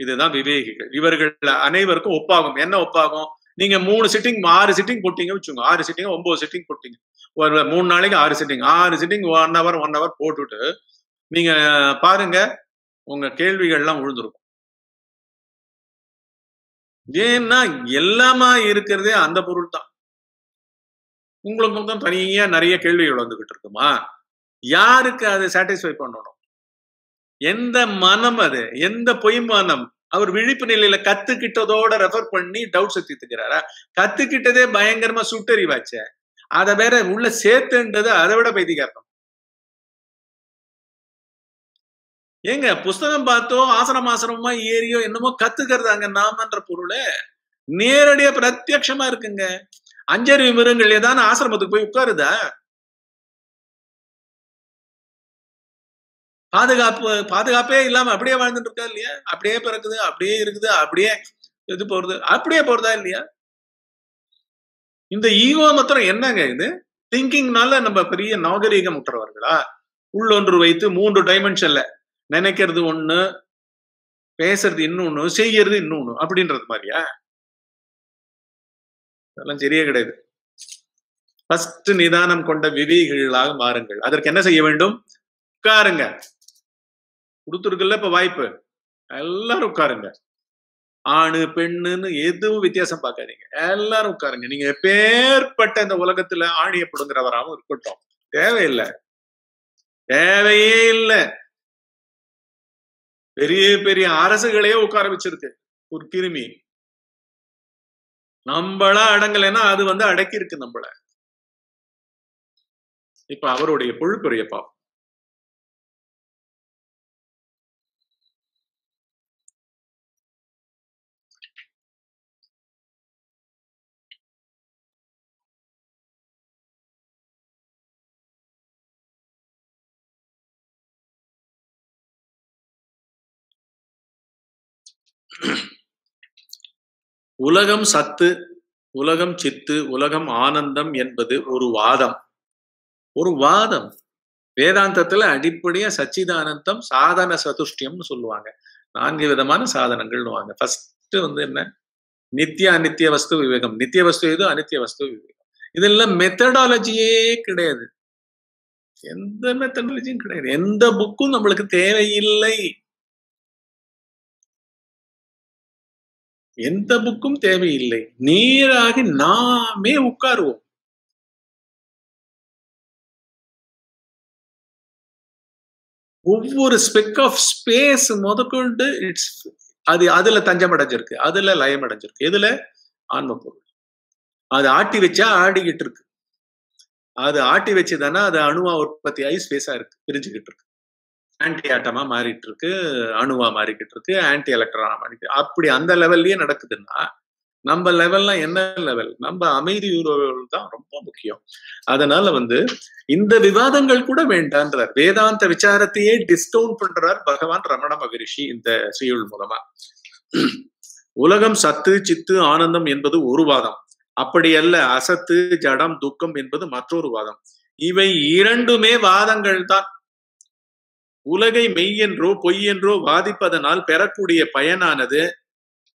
இதுதான் விவேகிகள். இவர்கள் அனைவருக்கும் ஒப்பாகும். என்ன ஒப்பாகும்? நீங்க மூணு சிட்டிங் ஆறு சிட்டிங் போட்டீங்க வச்சுங்க ஆறு சிட்டிங் ஒன்பது சிட்டிங் போட்டீங்க. ஒரு மூணு நாளைக்கு ஆறு சிட்டிங் ஆறு sitting one hour one hour போட்டுட்டு நீங்க பாருங்க உங்க கேள்விகள்லாம் விழுந்துருக்கும் ஏன்னா எல்லாமா இருக்கிறதே அந்த பொருள் தான் உங்களுக்கு தான் தனியா நிறைய கேள்விகள் வந்துகிட்டு இருக்குமா? யாருக்கு அதை சாட்டிஸ்ஃபை பண்ணணும்? எந்த மனம் அது? எந்த பொய் மனம் அவர் விழிப்பு நிலையில கத்துக்கிட்டதோட ரெஃபர் பண்ணி டவுட்ஸ் தீர்த்துக்கிறாரா கத்துக்கிட்டதே பயங்கரமா சுட்டறிவாச்ச. அதை வேற உள்ள சேர்த்துன்றது அதை விட பைத்திகார்த்தம் ஏங்க புஸ்தகம் பார்த்தோ ஆசனம் ஆசனமா ஏறியோ என்னமோ கத்துக்கிறதாங்க நாமன்ற பொருளை. நேரடியா பிரத்யட்சமா இருக்குங்க. அஞ்சறிவு மிருகங்கள் ஏதான ஆசிரமத்துக்கு போய் உட்காருதா? பாதுகாப்பு பாதுகாப்பே இல்லாம அப்படியே வாழ்ந்துட்டு இருக்கா இல்லையா? அப்படியே பிறக்குது அப்படியே இருக்குது அப்படியே இது போறது அப்படியே போறதா இல்லையா? இந்த ஈகோ மாத்திரம் என்னங்க இது? திங்கிங்னால நம்ம பெரிய நாகரீகம் உற்றவர்களா உள்ளொன்று வைத்து மூன்று டைமென்ஷன்ல நினைக்கிறது ஒண்ணு பேசுறது இன்னொன்னு செய்யறது இன்னொன்னு அப்படின்றது மாதிரியா? அதெல்லாம் சரியே கிடையாது. ஃபர்ஸ்ட் நிதானம் கொண்ட விவேகிகளாக மாறுங்கள். அதற்கு என்ன செய்ய வேண்டும்? உட்காருங்க. கொடுத்துருக்குல்ல இப்ப வாய்ப்பு? எல்லாரும் உட்காருங்க. ஆணு பெண்ணுன்னு எதுவும் வித்தியாசம் பார்க்காதீங்க. எல்லாரும் உட்காருங்க. நீங்க பேர்பட்ட இந்த உலகத்துல ஆணியப்படுங்கிறவராகவும் இருக்கட்டும். தேவையில்லை. தேவையே இல்லை. பெரிய பெரிய அரசுகளையே உட்கார வச்சிருக்கு. ஒரு கிருமி. நம்மளா அடங்கலைன்னா அது வந்து அடக்கி இருக்கு நம்மள. இப்ப அவருடைய பொழுப்புரைய பாப்போம். உலகம் சத்து உலகம் சித்து உலகம் ஆனந்தம் என்பது ஒரு வாதம். ஒரு வாதம். வேதாந்தத்துல அடிப்படையா சச்சிதானந்தம் சாதன சதுஷ்டியம்னு சொல்லுவாங்க. நான்கு விதமான சாதனங்கள்னுவாங்க. ஃபர்ஸ்ட் வந்து என்ன? நித்திய அநித்திய வஸ்து விவேகம். நித்திய வஸ்து எது? அனித்திய வஸ்து விவேகம். இதெல்லாம் மெத்தடாலஜியே கிடையாது. எந்த மெத்தடாலஜியும் கிடையாது. எந்த புக்கும் நம்மளுக்கு தேவையில்லை. எந்த புக்கும் தேவையில்லை. நேராக நாமே உட்காருவோம். ஒவ்வொரு ஸ்பெக் ஆஃப் ஸ்பேஸ் முதற்கொண்டு இட்ஸ் அது அதுல தஞ்சம் அடைஞ்சிருக்கு அதுல லயம் அடைஞ்சிருக்கு எதுல? ஆன்ம பொருள் அது ஆட்டி வச்சா ஆடிக்கிட்டு இருக்கு. அது ஆட்டி வச்சுதானா அது அணுவா உற்பத்தி ஆகி ஸ்பேஸா இருக்கு. பிரிஞ்சுக்கிட்டு இருக்கு. ஆன்டி ஆட்டமா மாறிட்டு இருக்கு அணுவா மாறிக்கிட்டு. இருக்கு ஆன்டி எலக்ட்ரானா மாறிட்டு அப்படி அந்த லெவல்லயே நடக்குதுன்னா நம்ம லெவல்லாம் என்ன லெவல் நம்ம அமைதி உறவுகள் தான் ரொம்ப முக்கியம். அதனால வந்து இந்த விவாதங்கள் கூட வேண்டான்றார். வேதாந்த விசாரத்தையே டிஸ்கவுண்ட் பண்றார் பகவான் ரமண மகரிஷி இந்த செய்யுள் மூலமா. உலகம் சத்து சித்து ஆனந்தம் என்பது ஒரு வாதம். அப்படி அல்ல அசத்து ஜடம் துக்கம் என்பது மற்றொரு வாதம். இவை இரண்டுமே வாதங்கள் தான் உலகை மெய் என்றோ பொய் என்றோ வாதிப்பதனால் பெறக்கூடிய பயனானது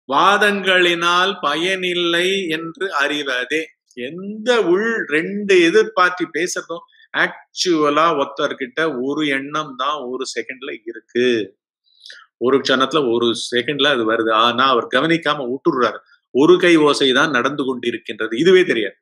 வாதங்களினால் பயனில்லை என்று அறிவதே. எந்த உள் ரெண்டு எதிர்பார்த்து பேசுறதும் ஆக்சுவலா ஒருத்தர்கிட்ட ஒரு எண்ணம் தான் ஒரு செகண்ட்ல இருக்கு. ஒரு க்ஷணத்துல ஒரு செகண்ட்ல அது வருது. ஆனா அவர் கவனிக்காம விட்டுடுறாரு. ஒரு கை ஓசை தான் நடந்து கொண்டிருக்கின்றது. இதுவே தெரியாது.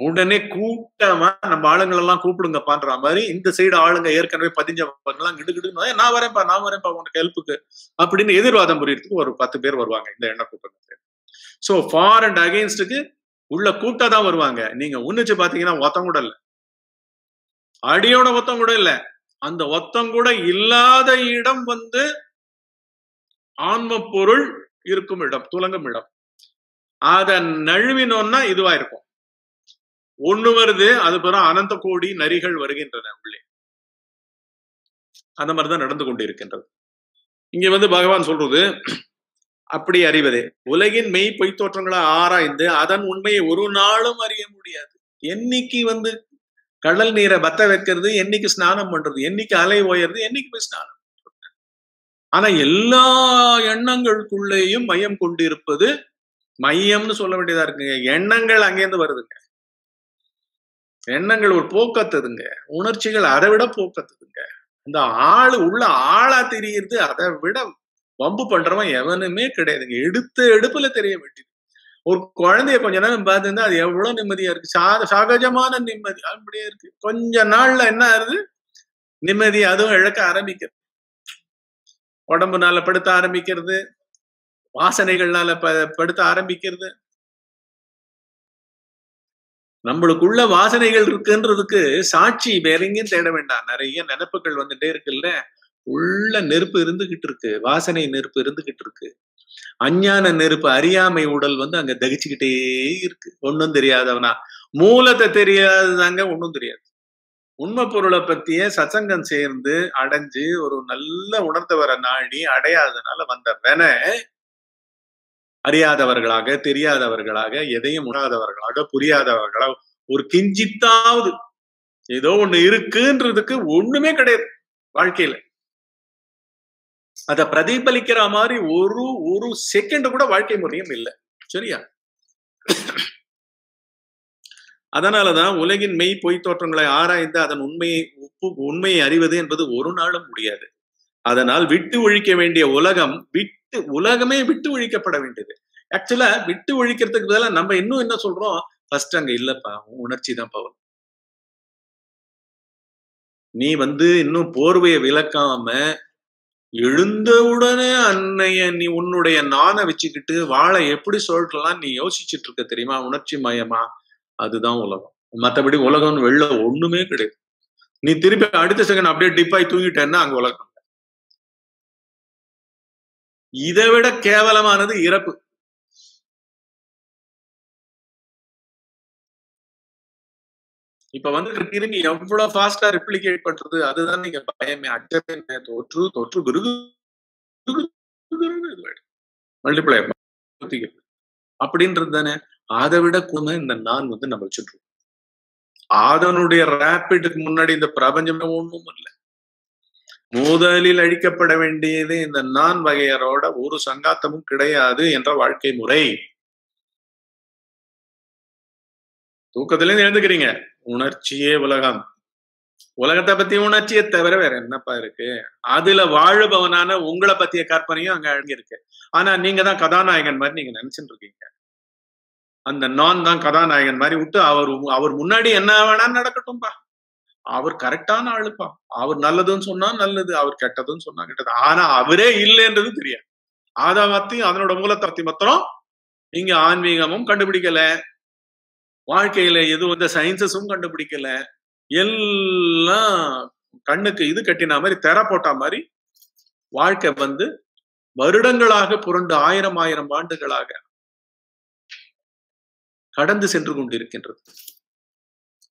உடனே கூட்டமா நம்ம ஆளுங்களை எல்லாம் கூப்பிடுங்கப்பான்ற மாதிரி இந்த சைடு ஆளுங்க ஏற்கனவே பதிஞ்சவங்கலாம் கிடுகிடுன்னு நான் வரேன்ப்பா நான் வரேன்ப்பா உனக்கு ஹெல்ப்புக்கு அப்படின்னு எதிர்வாதம் புரியறதுக்கு ஒரு பத்து பேர் வருவாங்க இந்த எண்ண கூட்டத்துக்கு. சோ ஃபார் அண்ட் அகெயின்ஸ்டுக்கு உள்ள கூட்ட தான் வருவாங்க. நீங்க உன்னிச்சு பாத்தீங்கன்னா ஒத்தம் கூட இல்ல. அடியோட ஒத்தம் கூட இல்ல. அந்த ஒத்தம் கூட இல்லாத இடம் வந்து ஆன்ம பொருள் இருக்கும் இடம் துலங்கும் இடம். அத நழுவினோம்னா இதுவா இருக்கும். ஒண்ணு வருது அது பிறகு அனந்த கோடி நரிகள் வருகின்றன உள்ளே. அந்த மாதிரிதான் நடந்து கொண்டிருக்கின்றது. இங்க வந்து பகவான் சொல்றது அப்படி அறிவதே. உலகின் மெய் பொய்த்தோற்றங்களை ஆராய்ந்து அதன் உண்மையை ஒரு நாளும் அறிய முடியாது. என்னைக்கு வந்து கடல் நீரை பத்த வைக்கிறது என்னைக்கு ஸ்நானம் பண்றது என்னைக்கு அலை ஓயறது என்னைக்கு போய் ஸ்நானம் பண்றது? ஆனா எல்லா எண்ணங்களுக்குள்ளேயும் மையம் கொண்டிருப்பது மையம்னு சொல்ல வேண்டியதா இருக்குங்க. எண்ணங்கள் அங்கேருந்து வருதுங்க. எண்ணங்கள் ஒரு போக்கத்துதுங்க. உணர்ச்சிகள் அதை விட போக்கத்துதுங்க. இந்த ஆளு உள்ள ஆளா தெரியுது அதை விட வம்பு பண்றவன் எவனுமே கிடையாதுங்க. எடுத்து எடுப்புல தெரிய வேண்டியது ஒரு குழந்தைய கொஞ்ச நேரம் பார்த்துருந்தா அது எவ்வளவு நிம்மதியா இருக்கு. சா- சகஜமான நிம்மதி. அப்படியே இருக்கு. கொஞ்ச நாள்ல என்ன ஆகுது? நிம்மதி அதுவும் இழக்க ஆரம்பிக்கிறது உடம்புனால படுத்த ஆரம்பிக்கிறது. வாசனைகள்னால ப- படுத்த ஆரம்பிக்கிறது. நம்மளுக்குள்ள வாசனைகள் இருக்குன்றதுக்கு சாட்சி வேற எங்கேயும் தேட வேண்டாம். நிறைய நினப்புகள் வந்துட்டே இருக்குல்ல? உள்ள நெருப்பு இருந்துகிட்டு இருக்கு. வாசனை நெருப்பு இருந்துகிட்டு இருக்கு. அஞ்ஞான நெருப்பு அறியாமை உடல் வந்து அங்க தகிச்சுக்கிட்டே இருக்கு. ஒன்னும் தெரியாதவனா. மூலத்தை தெரியாததாங்க ஒன்னும் தெரியாது. உண்மை பொருளை பத்திய சச்சங்கம் சேர்ந்து அடைஞ்சு ஒரு நல்ல உணர்ந்தவரை நாடி அடையாதனால வந்த வென அறியாதவர்களாக தெரியாதவர்களாக எதையும் உணராதவர்களாக புரியாதவர்களாக ஒரு கிஞ்சித்தாவது ஏதோ ஒண்ணு இருக்குன்றதுக்கு ஒண்ணுமே கிடையாது வாழ்க்கையில. அத பிரதிபலிக்கிற மாதிரி ஒரு ஒரு செகண்ட் கூட வாழ்க்கை முறையும் இல்லை. சரியா? அதனாலதான் உலகின் மெய் பொய் தோற்றங்களை ஆராய்ந்து அதன் உண்மையை உப்பு உண்மையை அறிவது என்பது ஒரு நாளும் முடியாது. அதனால் விட்டு ஒழிக்க வேண்டிய உலகம் விட்டு உலகமே விட்டு ஒழிக்கப்பட வேண்டியது. ஆக்சுவலா விட்டு ஒழிக்கிறதுக்கு பதிலாக நம்ம இன்னும் என்ன சொல்றோம்? ஃபர்ஸ்ட் அங்க இல்லப்பா உன் உணர்ச்சி தான் பவர் நீ வந்து இன்னும் போர்வையை விளக்காம எழுந்தவுடனே அன்னைய நீ உன்னுடைய நானை வச்சுக்கிட்டு வாழை எப்படி சொல்லலாம் நீ யோசிச்சுட்டு இருக்க தெரியுமா? உணர்ச்சி மயமா? அதுதான் உலகம். மத்தபடி உலகம் வெளில ஒண்ணுமே கிடையாது. நீ திருப்பி அடுத்த செகண்ட் அப்படியே டிப்பாய் தூங்கிட்டேன்னா அங்க உலகம். இதை விட கேவலமானது இறப்பு. இப்ப வந்து திரும்பி எவ்வளவு ஃபாஸ்டா ரிப்ளிகேட் பண்றது அதுதான் நீங்க பயமே. அச்சமே தொற்று தொற்று குருகு மல்டிப்ளை அப்படின்றது தானே. அதை விட கூட இந்த நான் வந்து நம்ம வச்சுட்டு அதனுடைய ரேப்பிடுக்கு முன்னாடி இந்த பிரபஞ்சமே ஒண்ணும் இல்லை முதலில் அழிக்கப்பட வேண்டியது இந்த நான் வகையரோட ஒரு சங்காத்தமும் கிடையாது என்ற வாழ்க்கை முறை. தூக்கத்திலேருந்து எழுந்துக்கிறீங்க. உணர்ச்சியே உலகம். உலகத்தை பத்தி உணர்ச்சியை தவிர வேற என்னப்பா இருக்கு? அதுல வாழுபவனான உங்களை பத்திய கற்பனையும் அங்க அடங்கியிருக்கு. ஆனா நீங்க தான் கதாநாயகன் மாதிரி நீங்க நினைச்சுட்டு இருக்கீங்க அந்த நான் தான் கதாநாயகன் மாதிரி விட்டு அவர் அவர் முன்னாடி என்ன வேணாலும் நடக்கட்டும்பா. அவர் கரெக்டான ஆளுப்பா. அவர் நல்லதுன்னு சொன்னா நல்லது அவர் கெட்டதுன்னு சொன்னா கெட்டது. ஆனா அவரே இல்லைன்றது தெரியாது. அதை பத்தி அதனோட மூலத்தை பத்தி மாத்திரம் இங்க ஆன்மீகமும் கண்டுபிடிக்கல. வாழ்க்கையில எதுவும் இந்த சயின்சஸும் கண்டுபிடிக்கல. எல்லாம் கண்ணுக்கு இது கட்டின மாதிரி தெர போட்ட மாதிரி வாழ்க்கை வந்து வருடங்களாக புரண்டு ஆயிரம் ஆயிரம் ஆண்டுகளாக கடந்து சென்று கொண்டிருக்கின்றது.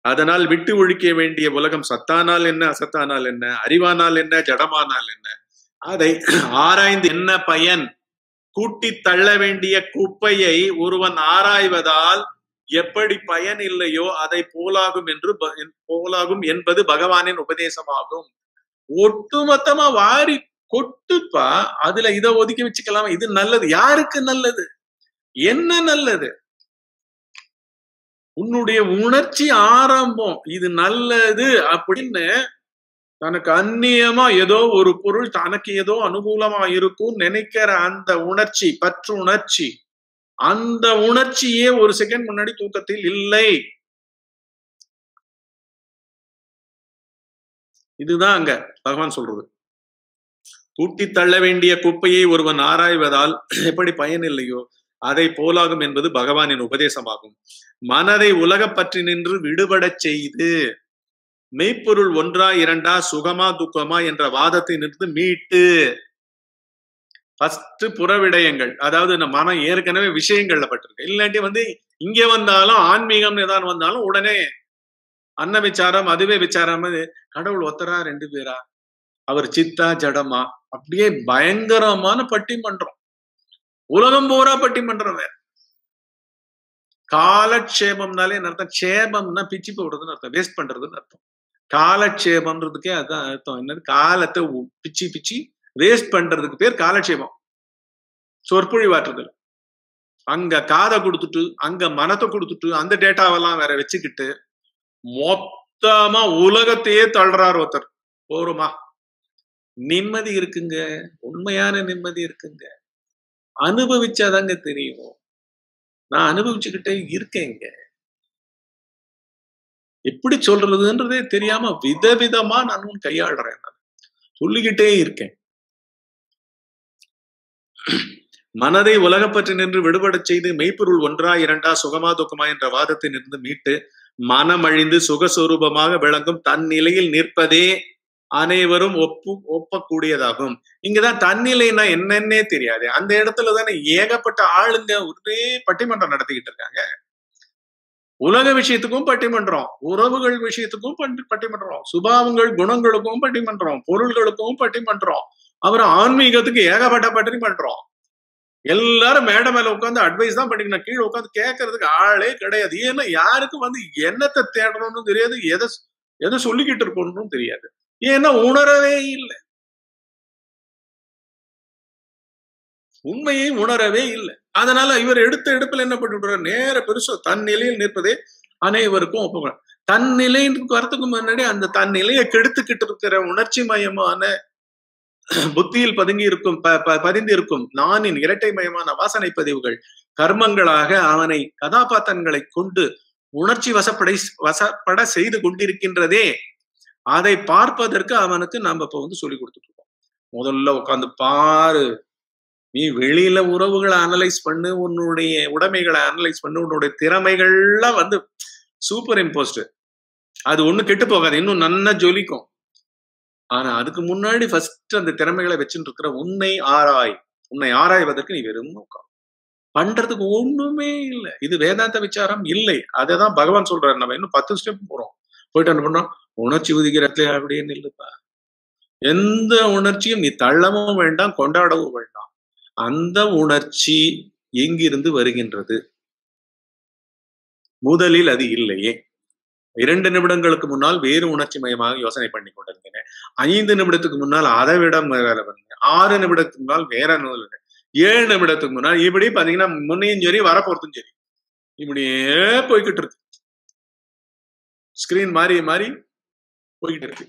அதனால் விட்டு ஒழிக்க வேண்டிய உலகம் சத்தானால் என்ன அசத்தானால் என்ன அறிவானால் என்ன ஜடமானால் என்ன? அதை ஆராய்ந்து என்ன பயன்? கூட்டி தள்ள வேண்டிய குப்பையை ஒருவன் ஆராய்வதால் எப்படி பயன் இல்லையோ அதை போலாகும் என்று போலாகும் என்பது பகவானின் உபதேசமாகும். ஒட்டுமொத்தமா வாரி கொட்டுப்பா அதுல இதை ஒதுக்கி வச்சுக்கலாமா? இது நல்லது. யாருக்கு நல்லது? என்ன நல்லது? உன்னுடைய உணர்ச்சி ஆரம்பம் இது நல்லது அப்படின்னு தனக்கு அந்நியமா ஏதோ ஒரு பொருள் தனக்கு ஏதோ அனுகூலமா இருக்கும் நினைக்கிற அந்த உணர்ச்சி பற்று உணர்ச்சி அந்த உணர்ச்சியே ஒரு செகண்ட் முன்னாடி தூக்கத்தில் இல்லை. இதுதான் அங்க பகவான் சொல்றது. கூட்டி தள்ள வேண்டிய குப்பையை ஒருவன் ஆராய்வதால் எப்படி பயன் இல்லையோ? அதை போலாகும் என்பது பகவானின் உபதேசமாகும். மனதை உலக பற்றி நின்று விடுபட செய்து மெய்ப்பொருள் ஒன்றா இரண்டா சுகமா துக்கமா என்ற வாதத்தை நிறுத்து மீட்டு ஃபர்ஸ்ட் புறவிடயங்கள் அதாவது இந்த மனம் ஏற்கனவே விஷயங்கள்ல பட்டிருக்கு. இல்லாட்டி வந்து இங்க வந்தாலும் ஆன்மீகம் ஏதாவது வந்தாலும் உடனே அன்ன விசாரம் அதுவே விசாரம் கடவுள் ஒத்தரா ரெண்டு பேரா? அவர் சித்தா ஜடமா? அப்படியே பயங்கரமான பட்டிமன்றம். உலகம் பூரா பட்டிமன்றம். வேற காலக்ஷேபம்னாலே அர்த்தம்? க்ஷேபம்னா பிச்சு போடுறதுன்னு அர்த்தம் வேஸ்ட் பண்றதுன்னு அர்த்தம். காலக்ஷேபம்ன்றதுக்கே அதான் அர்த்தம். என்னது? காலத்தை பிச்சு பிச்சு வேஸ்ட் பண்றதுக்கு பேர் காலக்ஷேபம். சொற்பொழிவாற்றுதல் அங்க காதை கொடுத்துட்டு அங்க மனத்தை கொடுத்துட்டு அந்த டேட்டாவெல்லாம் வேற வச்சுக்கிட்டு மொத்தமா உலகத்தையே தள்ளுறாரு ஒருத்தர். போருமா? நிம்மதி இருக்குங்க. உண்மையான நிம்மதி இருக்குங்க. அனுபவிச்சாதாங்க தெரியும்? நான் அனுபவிச்சுக்கிட்டே இருக்கேங்க எப்படி சொல்றதுன்றதே தெரியாம விதவிதமா நான் கையாளுறேன் நான். சொல்லிக்கிட்டே இருக்கேன். மனதை உலகப்பற்றி நின்று விடுபட செய்து மெய்ப்பொருள் ஒன்றா இரண்டா சுகமா துக்கமா என்ற வாதத்தில் இருந்து மீட்டு மனமழிந்து சுகஸ்வரூபமாக விளங்கும் தன் நிலையில் நிற்பதே அனைவரும் ஒப்பு ஒப்பக்கூடியதாகும். இங்கதான் தன்னிலைன்னா என்னன்னே தெரியாது. அந்த இடத்துல தானே ஏகப்பட்ட ஆளுங்க ஒரே பட்டிமன்றம் நடத்திக்கிட்டு இருக்காங்க. உலக விஷயத்துக்கும் பட்டிமன்றம் உறவுகள் விஷயத்துக்கும் பட்டிமன்றம் சுபாவங்கள் குணங்களுக்கும் பட்டிமன்றம் பொருள்களுக்கும் பட்டிமன்றம். அப்புறம் ஆன்மீகத்துக்கு ஏகப்பட்ட பட்டிமன்றம். எல்லாரும் மேடை மேல உட்காந்து அட்வைஸ் தான் பண்ணிக்கணும். கீழே உட்காந்து கேட்கறதுக்கு ஆளே கிடையாது. ஏன்னா யாருக்கும் வந்து என்னத்தை தேடணும்னு தெரியாது. எதை எதை சொல்லிக்கிட்டு இருக்கணும்னு தெரியாது. ஏன்னா உணரவே இல்லை. உண்மையை உணரவே இல்லை. அதனால இவர் எடுத்த எடுப்பில் என்ன பண்ணிவிடுற நேர பெருசா தன் நிலையில் நிற்பதே அனைவருக்கும் ஒப்புங்க தன் நிலைன்னு வரத்துக்கு முன்னாடி அந்த தன் நிலையை கெடுத்துக்கிட்டு இருக்கிற உணர்ச்சி மயமான புத்தியில் பதுங்கி இருக்கும் பதிந்து இருக்கும் நானின் இரட்டை மயமான வாசனை பதிவுகள் கர்மங்களாக அவனை கதாபாத்திரங்களை கொண்டு உணர்ச்சி வசப்படை வசப்பட செய்து கொண்டிருக்கின்றதே அதை பார்ப்பதற்கு அவனுக்கு நாம இப்ப வந்து சொல்லி கொடுத்துட்டு இருக்கோம். முதல்ல உட்காந்து பாரு. நீ வெளியில உறவுகளை அனலைஸ் பண்ணு. உன்னுடைய உடைமைகளை அனலைஸ் பண்ணு. உன்னுடைய திறமைகள்லாம் வந்து சூப்பர் இம்போஸ்ட் அது ஒண்ணு கெட்டு போகாது. இன்னும் நல்லா ஜொலிக்கும். ஆனா அதுக்கு முன்னாடி ஃபர்ஸ்ட் அந்த திறமைகளை வச்சுட்டு இருக்கிற உன்னை ஆராய். உன்னை ஆராய்வதற்கு நீ வெறும் உட்கார். பண்றதுக்கு ஒண்ணுமே இல்லை. இது வேதாந்த விசாரம் இல்லை. அதைதான் பகவான் சொல்றாரு. நம்ம இன்னும் பத்து ஸ்டெப் போறோம். போயிட்டு என்ன பண்ணோம் உணர்ச்சி உதிக்கிறதுல அப்படின்னு இல்லைப்பா? எந்த உணர்ச்சியும் நீ தள்ளவும் வேண்டாம் கொண்டாடவும் வேண்டாம். அந்த உணர்ச்சி எங்கிருந்து வருகின்றது? முதலில் அது இல்லையே. இரண்டு நிமிடங்களுக்கு முன்னால் வேறு உணர்ச்சி மயமாக யோசனை பண்ணி கொண்டிருந்தேன். ஐந்து நிமிடத்துக்கு முன்னால் அதை விட வேலை பண்ணேன் ஆறு நிமிடத்துக்கு முன்னால் வேற நூல் ஏழு நிமிடத்துக்கு முன்னால் இப்படி பாத்தீங்கன்னா முன்னையும் சரி வரப்போறதும் சரி. இப்படியே போய்கிட்டு இருக்கு. ஸ்கிரீன் மாறி மாறி போய்கிட்டு இருக்கு.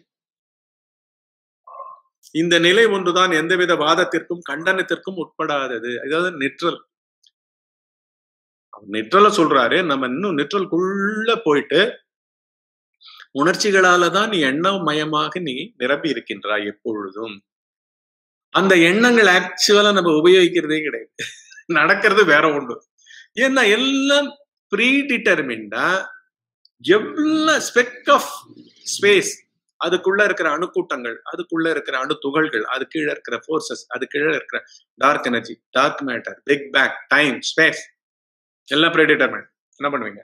இந்த நிலை ஒன்றுதான் எந்தவித வாதத்திற்கும் கண்டனத்திற்கும் உட்படாதது. அதாவது நெற்றல் நெற்றல சொல்றாரு. நம்ம இன்னும் நெற்றலுக்குள்ள போயிட்டு உணர்ச்சிகளால தான் நீ எண்ணம் மயமாக நீ நிரம்பி இருக்கின்றாய் எப்பொழுதும். அந்த எண்ணங்கள் ஆக்சுவலா நம்ம உபயோகிக்கிறதே கிடையாது. நடக்கிறது வேற ஒன்று. ஏன்னா எல்லாம் ப்ரீ டிட்டர்மின்டா எவ்வளவு ஸ்பெக் ஆஃப் ஸ்பேஸ் அதுக்குள்ள இருக்கிற அணுக்கூட்டங்கள் அதுக்குள்ள இருக்கிற அணு துகள்கள் அது கீழே இருக்கிற ஃபோர்சஸ் அது கீழே இருக்கிற dark energy dark matter big bang time space எல்லாம் ப்ரெடிட்டர்மெண்ட் என்ன பண்ணுவீங்க?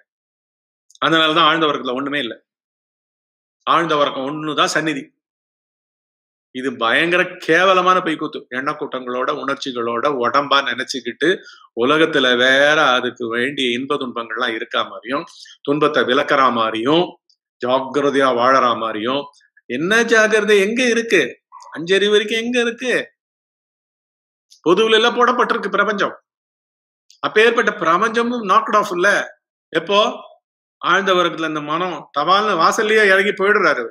அதனாலதான் ஆழ்ந்த வர்க்கத்துல ஒண்ணுமே இல்லை. ஆழ்ந்த வர்க்கம் ஒண்ணுதான் சந்நிதி. இது பயங்கர கேவலமான பைக்கூத்து. எண்ணக்கூட்டங்களோட உணர்ச்சிகளோட உடம்பா நினைச்சுக்கிட்டு உலகத்துல வேற அதுக்கு வேண்டிய இன்ப துன்பங்கள்லாம் இருக்கா மாதிரியும் துன்பத்தை விளக்குற மாதிரியும் ஜாக்கிரதையா வாழற மாதிரியும் என்ன ஜாகிரதை எங்க இருக்கு? அஞ்சறிவு வரைக்கும் எங்க இருக்கு? பொதுவுல எல்லாம் போடப்பட்டிருக்கு பிரபஞ்சம். அப்பேற்பட்ட பிரபஞ்சமும் நாக்ட் ஆஃப் இல்ல. எப்போ? ஆழ்ந்த வர்க்கத்துல இந்த மனம் தபால்னு வாசல்லயே இறங்கி போயிடுறாரு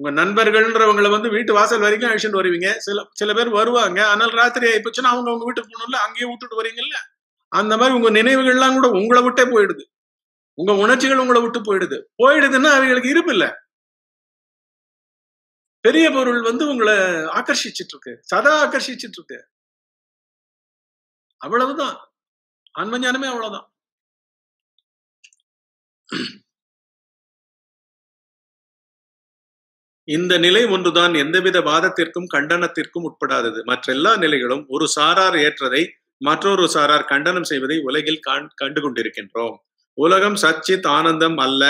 உங்க நண்பர்கள்ன்றவங்களை வந்து வீட்டு வாசல் வரைக்கும் அழிச்சுட்டு வருவீங்க. சில சில பேர் வருவாங்க. ஆனால் ராத்திரி ஆயிப்போச்சுன்னா அவங்க உங்க வீட்டுக்கு போகணும்ல அங்கேயே விட்டுட்டு வரீங்கல்ல? அந்த மாதிரி உங்க நினைவுகள்லாம் கூட உங்களை விட்டே போயிடுது. உங்க உணர்ச்சிகள் உங்களை விட்டு போயிடுது. போயிடுதுன்னா அவங்களுக்கு இருப்பு இல்ல. பெரிய பொருள் வந்து உங்களை ஆக்கர்ஷிச்சிட்டு இருக்கு சதா ஆக்கர்ஷிச்சிட்டு இருக்கு அவ்வளவுதான் ஆன்மஞானமே அவ்வளவுதான். இந்த நிலை ஒன்றுதான் எந்தவித வாதத்திற்கும் கண்டனத்திற்கும் உட்படாதது. மற்ற எல்லா நிலைகளும் ஒரு சாரார் ஏற்றதை மற்றொரு சாரார் கண்டனம் செய்வதை உலகில் கண்டு கொண்டிருக்கின்றோம் உலகம் சச்சித் ஆனந்தம் அல்ல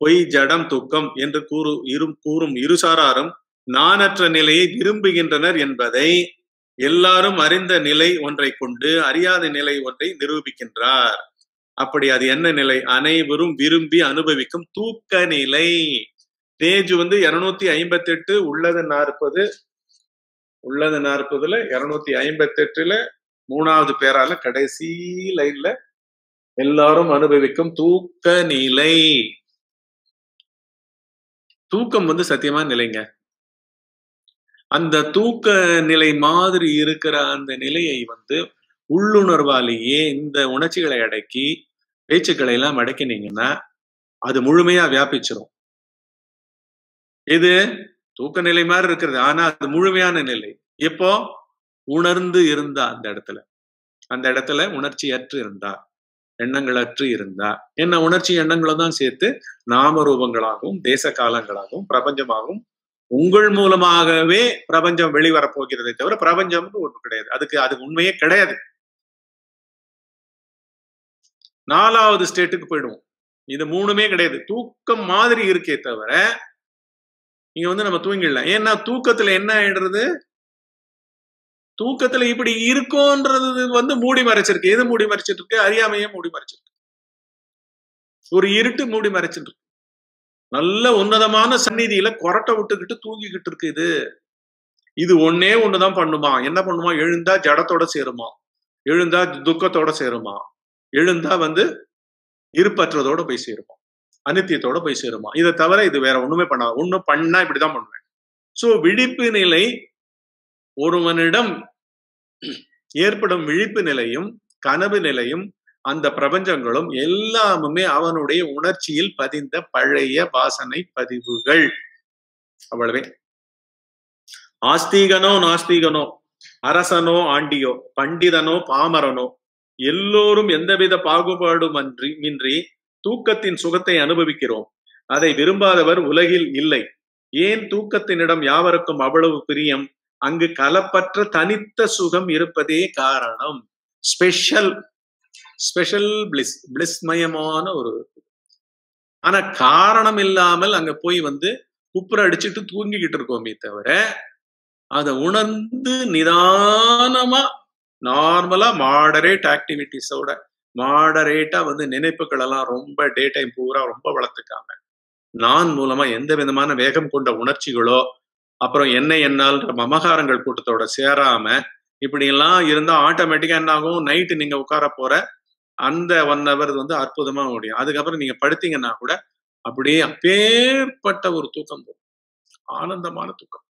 பொய் ஜடம் துக்கம் என்று கூறு இரு கூறும் இருசாராரும் நானற்ற நிலையை விரும்புகின்றனர் என்பதை எல்லாரும் அறிந்த நிலை ஒன்றை கொண்டு அறியாத நிலை ஒன்றை நிரூபிக்கின்றார். அப்படி அது என்ன நிலை? அனைவரும் விரும்பி அனுபவிக்கும் தூக்க நிலை. பேஜ் வந்து இருநூத்தி ஐம்பத்தி எட்டு உள்ளது நாற்பது. உள்ளது நாற்பதுல இருநூத்தி ஐம்பத்தி எட்டுல மூணாவது பேரால கடைசி லைன்ல எல்லாரும் அனுபவிக்கும் தூக்க நிலை. தூக்கம் வந்து சத்தியமா நிலைங்க. அந்த தூக்க நிலை மாதிரி இருக்கிற அந்த நிலையை வந்து உள்ளுணர்வாலேயே இந்த உணர்ச்சிகளை அடக்கி பேச்சுக்களை எல்லாம் அடக்கினீங்கன்னா அது முழுமையா வியாபிச்சிரும். இது தூக்க நிலை மாதிரி இருக்கிறது. ஆனா அது முழுமையான நிலை. எப்போ? உணர்ந்து இருந்தா அந்த இடத்துல. அந்த இடத்துல உணர்ச்சி அற்று இருந்தா. எண்ணங்கள் அற்று இருந்தா. என்ன? உணர்ச்சி எண்ணங்களை தான் சேர்த்து நாம ரூபங்களாகவும் தேச காலங்களாகவும் பிரபஞ்சமாகவும் உங்கள் மூலமாகவே பிரபஞ்சம் வெளிவரப் போகிறதே தவிர பிரபஞ்சம்னு ஒன்று கிடையாது. அதுக்கு அது உண்மையே கிடையாது. நாலாவது ஸ்டேட்டுக்கு போயிடுவோம். இது மூணுமே கிடையாது. தூக்கம் மாதிரி இருக்கே தவிர இங்க வந்து நம்ம தூங்கிடலாம். ஏன்னா தூக்கத்துல என்ன ஆயிடுறது? தூக்கத்துல இப்படி இருக்கோன்றது வந்து மூடி மறைச்சிருக்கு. எது மூடி மறைச்சிட்டு இருக்கு அறியாமையே மூடி மறைச்சிருக்கு. ஒரு இருட்டு மூடி மறைச்சிட்டு இருக்கு நல்ல உன்னதமான சந்நிதியில கொரட்டை விட்டுக்கிட்டு தூங்கிக்கிட்டு இருக்கு இது. இது ஒன்னே ஒண்ணுதான் பண்ணுமா? என்ன பண்ணுமா? எழுந்தா ஜடத்தோட சேருமா? எழுந்தா துக்கத்தோட சேருமா? எழுந்தா வந்து இருப்பற்றதோட போய் சேருமா? அனித்தியத்தோட போய் சேருமா. இதை தவிர இது வேற ஒண்ணுமே பண்ணாது ஒண்ணு பண்ணா இப்படிதான் பண்ணுவேன். சோ விழிப்பு நிலை ஒருவனிடம் ஏற்படும் விழிப்பு நிலையும் கனவு நிலையும் அந்த பிரபஞ்சங்களும் எல்லாமுமே அவனுடைய உணர்ச்சியில் பதிந்த பழைய வாசனை பதிவுகள். அவ்வளவே. ஆஸ்தீகனோ நாஸ்தீகனோ அரசனோ ஆண்டியோ பண்டிதனோ பாமரனோ எல்லோரும் எந்தவித பாகுபாடும் அன்றி மின்றி தூக்கத்தின் சுகத்தை அனுபவிக்கிறோம். அதை விரும்பாதவர் உலகில் இல்லை. ஏன் தூக்கத்தினிடம் யாவருக்கும் அவ்வளவு பிரியம்? அங்கு கலப்பற்ற தனித்த சுகம் இருப்பதே காரணம். ஸ்பெஷல் ஸ்பெஷல் பிளிஸ் பிளிஸ்மயமான ஒரு ஆனா காரணம் இல்லாமல் அங்க போய் வந்து குப்புற அடிச்சுட்டு தூங்கிக்கிட்டு இருக்கோமே தவிர அதை உணர்ந்து நிதானமா நார்மலா மாடரேட் ஆக்டிவிட்டிஸோட மாடரேட்டா வந்து நினைப்புகள் எல்லாம் ரொம்ப டே டைம் பூரா ரொம்ப வளர்த்துக்காம நான் மூலமா எந்த விதமான வேகம் கொண்ட உணர்ச்சிகளோ அப்புறம் என்ன என்னால்ன்ற மமகாரங்கள் கூட்டத்தோட சேராம இப்படி எல்லாம் இருந்தா ஆட்டோமேட்டிக்கா என்ன ஆகும் நைட்டு நீங்க உட்கார போற அந்த ஒன் ஹவர் வந்து அற்புதமா முடியும். அதுக்கப்புறம் நீங்க படுத்தீங்கன்னா கூட அப்படியே அப்பேற்பட்ட ஒரு தூக்கம் போகும் ஆனந்தமான தூக்கம்.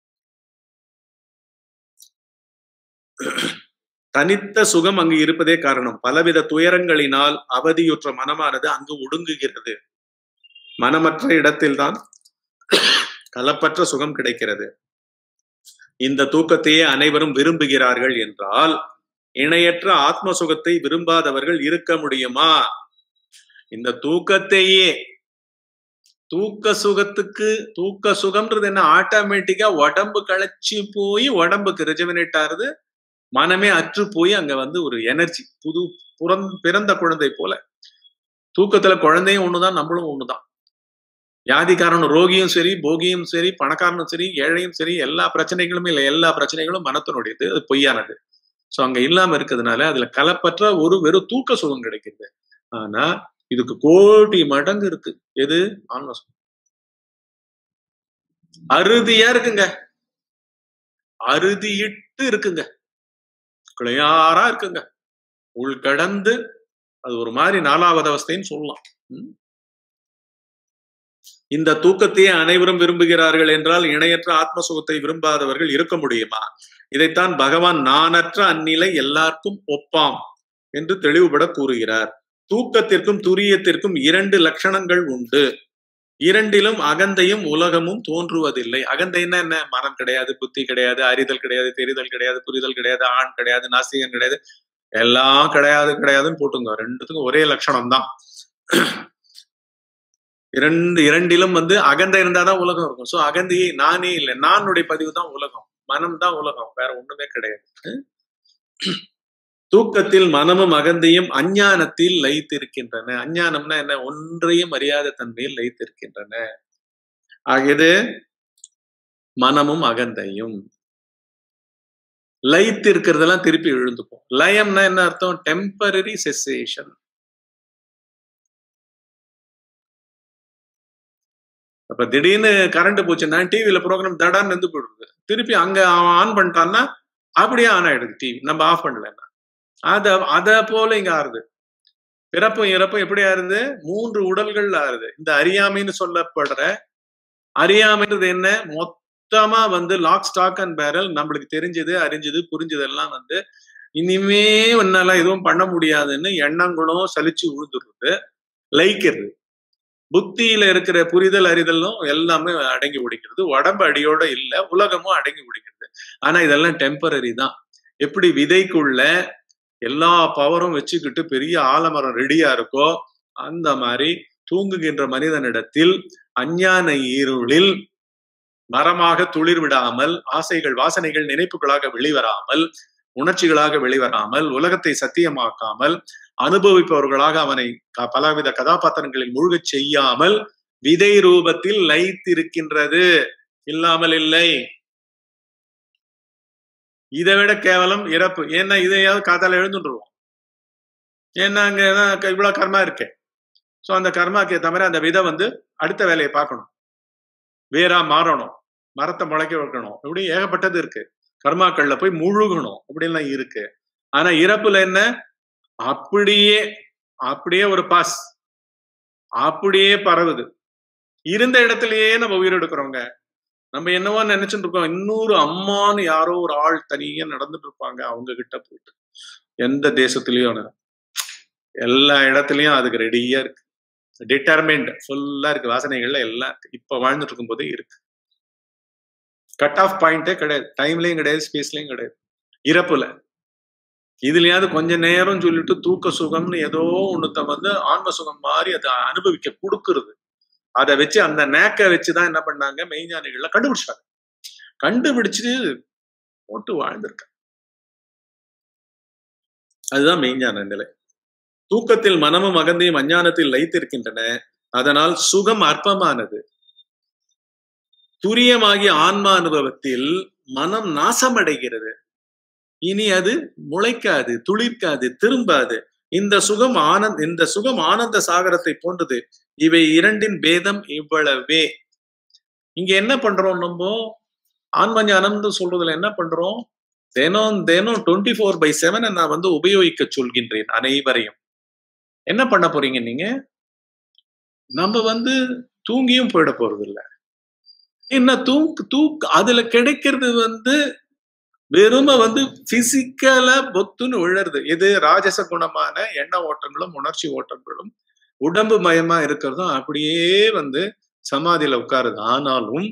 தனித்த சுகம் அங்கு இருப்பதே காரணம். பலவித துயரங்களினால் அவதியுற்ற மனமானது அங்கு ஒடுங்குகிறது. மனமற்ற இடத்தில்தான் கலப்பற்ற சுகம் கிடைக்கிறது. இந்த தூக்கத்தையே அனைவரும் விரும்புகிறார்கள் என்றால் இணையற்ற ஆத்ம சுகத்தை விரும்பாதவர்கள் இருக்க முடியுமா? இந்த தூக்கத்தையே. தூக்க சுகத்துக்கு தூக்க சுகம்ன்றது என்ன? ஆட்டோமேட்டிக்கா உடம்பு களைச்சு போய் உடம்புக்கு ரெஜமினேட் ஆறுது மனமே அற்று போய் அங்க வந்து ஒரு எனர்ஜி புது புறந் பிறந்த குழந்தை போல. தூக்கத்துல குழந்தையும் ஒண்ணுதான் நம்மளும் ஒண்ணுதான். வியாதிக்காரனும் ரோகியும் சரி போகியும் சரி பணக்காரனும் சரி ஏழையும் சரி எல்லா பிரச்சனைகளுமே இல்லை. எல்லா பிரச்சனைகளும் மனத்தினுடையது அது பொய்யானது. சோ அங்க இல்லாம இருக்கிறதுனால அதுல கலப்பற்ற ஒரு வெறும் தூக்க சுகம் கிடைக்குது. ஆனா இதுக்கு கோடி மடங்கு இருக்கு. எது? ஆன்ம சுகம். அறுதியா இருக்குங்க. அறுதியிட்டு இருக்குங்க. கிளையாரா இருக்குங்க. உள் கடந்து அது ஒரு மாதிரி நாலாவது அவஸ்தைன்னு சொல்லலாம். இந்த தூக்கத்தையே அனைவரும் விரும்புகிறார்கள் என்றால் இணையற்ற ஆத்ம சுகத்தை விரும்பாதவர்கள் இருக்க முடியுமா? இதைத்தான் பகவான் நானற்ற அந்நிலை எல்லாருக்கும் ஒப்பாம் என்று தெளிவுபட கூறுகிறார். தூக்கத்திற்கும் துரியத்திற்கும் இரண்டு லட்சணங்கள் உண்டு. இரண்டிலும் அகந்தையும் உலகமும் தோன்றுவதில்லை. அகந்தைன்னா என்ன? மனம் கிடையாது புத்தி கிடையாது அறிதல் கிடையாது தெரிதல் கிடையாது புரிதல் கிடையாது ஆண் கிடையாது நாசிகன் கிடையாது. எல்லாம் கிடையாது கிடையாதுன்னு போட்டுங்க. ரெண்டுத்துக்கும் ஒரே லட்சணம் தான் இரண்டு இரண்டிலும் வந்து அகந்தை இருந்தாதான் உலகம் இருக்கும். சோ அகந்தையை நானே இல்லை. நானுடைய பதிவு தான் உலகம். மனம் தான் உலகம். வேற ஒண்ணுமே கிடையாது. தூக்கத்தில் மனமும் அகந்தையும் அஞ்ஞானத்தில் லயித்திருக்கின்றன. அஞ்ஞானம்னா என்ன? ஒன்றையும் அறியாத தன்மையில் லயித்திருக்கின்றன. ஆகியது மனமும் அகந்தையும். லயித்து இருக்கிறதெல்லாம் திருப்பி எழுந்துக்கும் லயம்னா என்ன அர்த்தம்? டெம்பரரி செசேஷன் அப்ப திடீர்னு கரண்ட் போச்சுன்னா டிவியில ப்ரோக்ராம் தடான்னு இருந்து போயிடுது. திருப்பி அங்க அவன் ஆன் பண்ணிட்டான்னா அப்படியே ஆன் ஆயிடுது டிவி நம்ம ஆஃப் பண்ணலன்னா. அத அத போல இங்க ஆறுது. பிறப்பும் இறப்பும் எப்படி ஆறுது? மூன்று உடல்கள் ஆறுது. இந்த அறியாமைன்னு சொல்லப்படுற அறியாமைன்றது என்ன? மொத்தமா வந்து லாக் ஸ்டாக் அண்ட் பேரல் நம்மளுக்கு தெரிஞ்சது அறிஞ்சது புரிஞ்சதெல்லாம் வந்து இனிமே உன்னால எதுவும் பண்ண முடியாதுன்னு எண்ணங்களும் சலிச்சு உழுந்துடுறது லைக்கிறது. புத்தியில இருக்கிற புரிதல் அறிதலும் எல்லாமே அடங்கி பிடிக்கிறது உடம்பு அடியோட இல்ல உலகமும் அடங்கி பிடிக்கிறது ஆனா இதெல்லாம் டெம்பரரி தான். எப்படி விதைக்குள்ள எல்லா பவரும் வச்சுக்கிட்டு பெரிய ஆலமரம் ரெடியா இருக்கோ அந்த மாதிரி தூங்குகின்ற மனிதனிடத்தில் அஞ்ஞான இருளில் மரமாக துளிர் விடாமல் ஆசைகள் வாசனைகள் நினைப்புகளாக வெளிவராமல் உணர்ச்சிகளாக வெளிவராமல் உலகத்தை சத்தியமாக்காமல் அனுபவிப்பவர்களாக அவனை பலவித கதாபாத்திரங்களில் மூழ்கச் செய்யாமல் விதை ரூபத்தில் லைத்திருக்கின்றது இல்லாமல் இல்லை. இதை விட கேவலம் இறப்பு. ஏன்னா இதையாவது காத்தால எழுந்துருவோம் ஏன்னா அங்க தான் கர்மா இருக்கேன் சோ அந்த கர்மாக்கு ஏத்த மாதிரி அந்த விதை வந்து அடுத்த வேலையை பார்க்கணும். வேரா மாறணும். மரத்தை முளைக்க வைக்கணும். இப்படி ஏகப்பட்டது இருக்கு. கர்மாக்கள்ல போய் முழுகணும். அப்படின்லாம் இருக்கு. ஆனா இறப்புல என்ன? அப்படியே அப்படியே ஒரு பாஸ். அப்படியே பரவுது. இருந்த இடத்துலயே நம்ம உயிர் எடுக்கிறோங்க. நம்ம என்னவோ நினைச்சுட்டு இருக்கோம். இன்னொரு அம்மான்னு யாரோ ஒரு ஆள் தனியா நடந்துட்டு இருப்பாங்க அவங்க கிட்ட போயிட்டு. எந்த தேசத்துலயும் எல்லா இடத்துலயும் அதுக்கு ரெடியா இருக்கு. டிட்டர்மெண்ட் ஃபுல்லா இருக்கு. வாசனைகள்ல எல்லாம் இருக்கு. இப்ப வாழ்ந்துட்டு இருக்கும் போதே இருக்கு. கட் ஆஃப் பாயிண்டே கிடையாது. டைம்லயும் கிடையாது ஸ்பேஸ்லயும் கிடையாது. இறப்புல. இதுலயாவது கொஞ்ச நேரம் சொல்லிட்டு தூக்க சுகம்னு ஏதோ ஒண்ணுத்த வந்து ஆன்ம சுகம் மாதிரி அதை அனுபவிக்க கொடுக்கறது. அதை வச்சு அந்த நேக்க வச்சுதான் என்ன பண்ணாங்க? மெய்ஞானிகள்லாம் கண்டுபிடிச்சாங்க கண்டுபிடிச்சு போட்டு வாழ்ந்திருக்க. அதுதான் மெய்ஞான நிலை. தூக்கத்தில் மனமும் அகந்தையும் அஞ்ஞானத்தில் லைத்திருக்கின்றன அதனால் சுகம் அற்பமானது. துரியமாகிய ஆன்மா அனுபவத்தில் மனம் நாசமடைகிறது. இனி அது முளைக்காது துளிர்க்காது திரும்பாது. இந்த சுகம் ஆனந்த் இந்த சுகம் ஆனந்த சாகரத்தை போன்றது. இவை இரண்டின் பேதம் இவ்வளவே. இங்க என்ன பண்றோம் நம்ம? ஆன்ம ஞானம்னு சொல்றதுல என்ன பண்றோம்? தினம் தினம் டுவெண்ட்டி ஃபோர் பை செவன் நான் வந்து உபயோகிக்க சொல்கின்றேன் அனைவரையும். என்ன பண்ண போறீங்க நீங்க? நம்ம வந்து தூங்கியும் போயிட போறது இல்லை என்ன தூக்கு தூக்கு அதுல கிடைக்கிறது வந்து வெறும வந்து பிசிக்கலா பொத்துன்னு விழறது. இது ராஜச குணமான எண்ண ஓட்டங்களும் உணர்ச்சி ஓட்டங்களும் உடம்பு மயமா இருக்கிறதும் அப்படியே வந்து சமாதியில உட்காருது. ஆனாலும்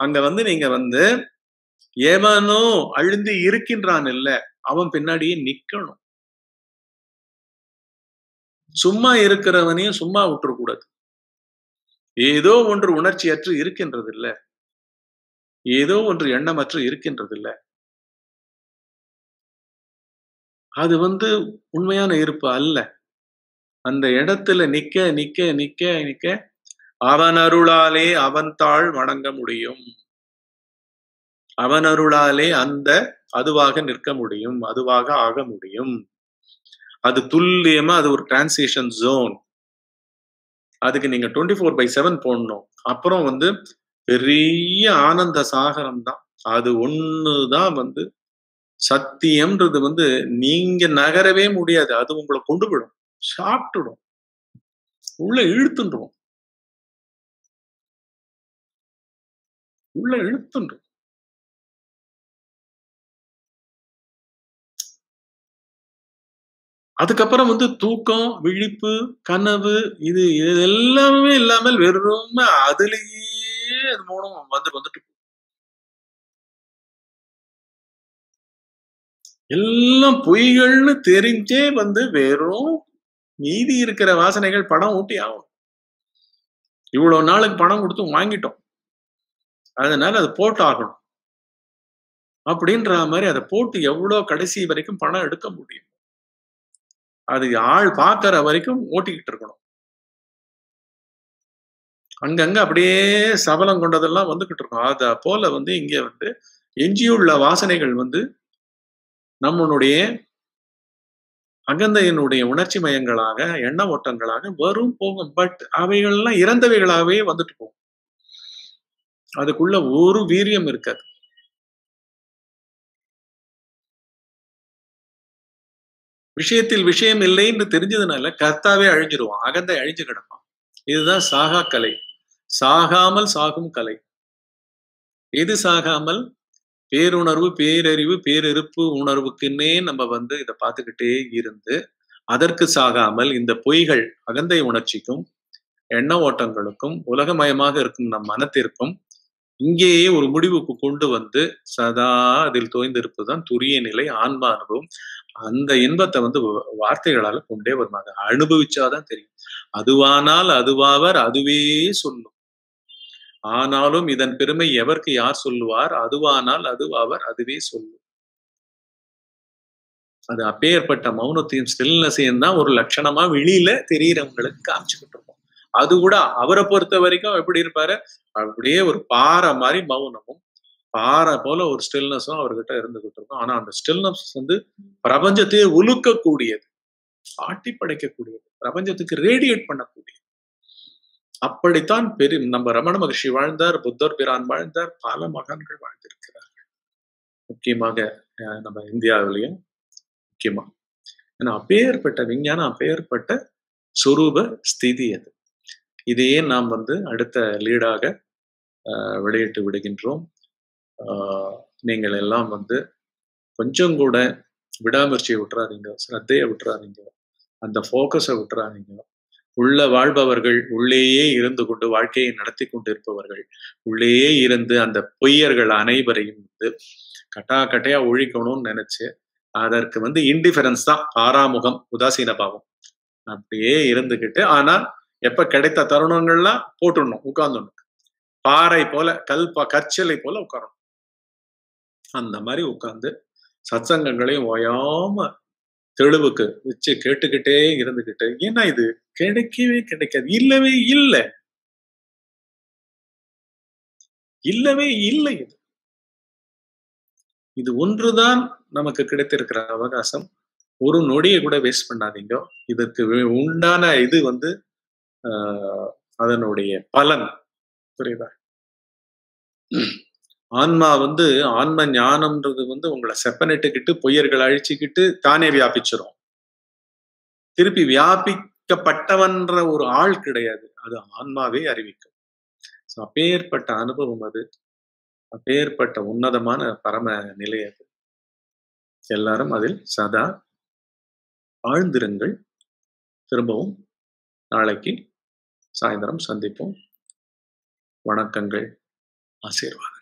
அங்க வந்து நீங்க வந்து ஏமானோ அழுந்து இருக்கின்றான் இல்ல அவன் பின்னாடியே நிக்கணும். சும்மா இருக்கிறவனையும் சும்மா விட்டுறக்கூடாது. ஏதோ ஒன்று உணர்ச்சியற்று இருக்கின்றது இல்ல ஏதோ ஒன்று எண்ணமற்று இருக்கின்றது இல்லை அது வந்து உண்மையான இருப்பு அல்ல. அந்த இடத்துல நிக்க நிக்க நிக்க நிக்க அவன் அருளாலே அவன் தாழ் வணங்க முடியும். அவன் அருளாலே அந்த அதுவாக நிற்க முடியும் அதுவாக ஆக முடியும். அது துல்லியமா அது ஒரு டிரான்சேஷன் ஜோன் அதுக்கு நீங்க டுவெண்ட்டி ஃபோர் பை செவன் போடணும். அப்புறம் வந்து பெரிய ஆனந்த சாகரம் தான் அது ஒண்ணுதான் வந்து சத்தியம்ன்றது வந்து நீங்க நகரவே முடியாது. அது உங்களை கொண்டு போயிடும். சாப்பிட்டுடும். உள்ள இழுத்துன்றோம். உள்ள இழுத்துன்றோம். அதுக்கப்புறம் வந்து தூக்கம் விழிப்பு கனவு இது இது எல்லாமே இல்லாமல் வெறும் அதுலேயே அது மூலம் வந்து வந்துட்டு எல்லாம் பொய்கள்னு தெரிஞ்சே வந்து வெறும் மீதி இருக்கிற வாசனைகள் பணம் ஊட்டி ஆகும். இவ்வளவு நாளுக்கு பணம் கொடுத்து வாங்கிட்டோம். அதனால அது போட்டு ஆகணும் அப்படின்ற மாதிரி அதை போட்டு எவ்வளவு கடைசி வரைக்கும் பணம் எடுக்க முடியும்? அது ஆள் பார்க்கற வரைக்கும் ஓட்டிக்கிட்டு இருக்கணும். அங்கங்க அப்படியே சபலம் கொண்டதெல்லாம் வந்துகிட்டு இருக்கும் அத போல வந்து இங்க வந்து எஞ்சியுள்ள வாசனைகள் வந்து நம்மளுடைய அகந்தையினுடைய உணர்ச்சி மயங்களாக எண்ண ஓட்டங்களாக வரும் போகும். பட் அவைகள்லாம் இறந்தவைகளாகவே வந்துட்டு போகும். அதுக்குள்ள ஒரு வீரியம் இருக்காது. விஷயத்தில் விஷயம் இல்லைன்னு தெரிஞ்சதுனால கர்த்தாவே அழிஞ்சிருவான். அகந்தை அழிஞ்சு கிடப்பான். இதுதான் சாகா கலை. சாகாமல் சாகும் கலை. எது சாகாமல்? பேருணர்வு பேரறிவு பேரிருப்பு உணர்வுக்குன்னே நம்ம வந்து இதை பார்த்துக்கிட்டே இருந்து அதற்கு சாகாமல் இந்த பொய்கள் அகந்தை உணர்ச்சிக்கும் எண்ண ஓட்டங்களுக்கும் உலகமயமாக இருக்கும் நம் மனத்திற்கும் இங்கேயே ஒரு முடிவுக்கு கொண்டு வந்து சதா அதில் தோய்ந்திருப்பதுதான் துரிய நிலை ஆன்ம அனுபவம். அந்த இன்பத்தை வந்து வார்த்தைகளால கொண்டே வருவாங்க அனுபவிச்சாதான் தெரியும். அதுவானால் அதுவாவர் அதுவே சொல்லும். ஆனாலும் இதன் பெருமை எவருக்கு யார் சொல்லுவார்? அதுவானால் அது அவர் அதுவே சொல்லும். அது அப்பேற்பட்ட மௌனத்தையும் ஸ்டில்னஸையும் தான் ஒரு லட்சணமா வெளியில தெரியறவங்களுக்கு காமிச்சுக்கிட்டு இருக்கோம் அது கூட அவரை பொறுத்த வரைக்கும் எப்படி இருப்பாரு? அப்படியே ஒரு பாறை மாதிரி மௌனமும் பாறை போல ஒரு ஸ்டில்னஸும் அவர்கிட்ட இருந்துகிட்டு இருக்கும். ஆனா அந்த ஸ்டில்னஸ் வந்து பிரபஞ்சத்தையே உலுக்கக்கூடியது ஆட்டி படைக்கக்கூடியது பிரபஞ்சத்துக்கு ரேடியேட் பண்ணக்கூடியது. அப்படித்தான் பெரிய நம்ம ரமண மகர்ஷி வாழ்ந்தார் புத்தர் பிரான் வாழ்ந்தார் பல மகான்கள் வாழ்ந்திருக்கிறார்கள். முக்கியமாக நம்ம இந்தியாவிலையும் முக்கியமா. ஏன்னா அப்பேற்பட்ட விஞ்ஞானம் அப்பேற்பட்ட சுரூப ஸ்திதி அது. இதையே நாம் வந்து அடுத்த லீடாக வெளியிட்டு விடுகின்றோம். நீங்கள் எல்லாம் வந்து கொஞ்சம் கூட விடாமுயற்சியை விட்டுறாதீங்க ஸ்ரத்தையை விட்டுறாதீங்க அந்த ஃபோக்கஸை விட்டுறாதீங்க. உள்ள வாழ்பவர்கள் உள்ளேயே இருந்து கொண்டு வாழ்க்கையை நடத்தி கொண்டிருப்பவர்கள். உள்ளேயே இருந்து அந்த பொய்யர்கள் அனைவரையும் வந்து கட்டா கட்டையா ஒழிக்கணும்னு நினைச்சு அதற்கு வந்து இன்டிஃபரன்ஸ் தான் பாராமுகம் உதாசீன பாவம். அப்படியே இருந்துகிட்டு ஆனா எப்ப கிடைத்த தருணங்கள்லாம் போட்டுடணும் உட்கார்ந்துடணும். பாறை போல கல் கற்சலை போல உட்காரணும். அந்த மாதிரி உட்கார்ந்து சத்சங்கங்களையும் ஓயாம தெளிவுக்கு வச்சு கேட்டுக்கிட்டே இருந்துகிட்டு ஏன்னா இது கிடைக்கவே கிடைக்காது. இல்லவே இல்லை. இல்லவே இல்லை இது. இது ஒன்றுதான் நமக்கு கிடைத்திருக்கிற அவகாசம். ஒரு நொடியை கூட வேஸ்ட் பண்ணாதீங்க. இதற்கு உண்டான இது வந்து அதனுடைய பலன். புரியுதா? ஆன்மா வந்து ஆன்ம ஞானம்ன்றது வந்து உங்களை செப்பனிட்டுக்கிட்டு பொய்யர்கள் அழிச்சுக்கிட்டு தானே வியாபிச்சிரும். திருப்பி வியாபிக்கப்பட்டவன்ற ஒரு ஆள் கிடையாது. அது ஆன்மாவே அறிவிக்கும். அப்பேற்பட்ட அனுபவம் அது. அப்பேற்பட்ட உன்னதமான பரம நிலை அது. எல்லாரும் அதில் சதா ஆழ்ந்திருங்கள். திரும்பவும் நாளைக்கு சாயந்தரம் சந்திப்போம். வணக்கங்கள். ஆசீர்வாதம்.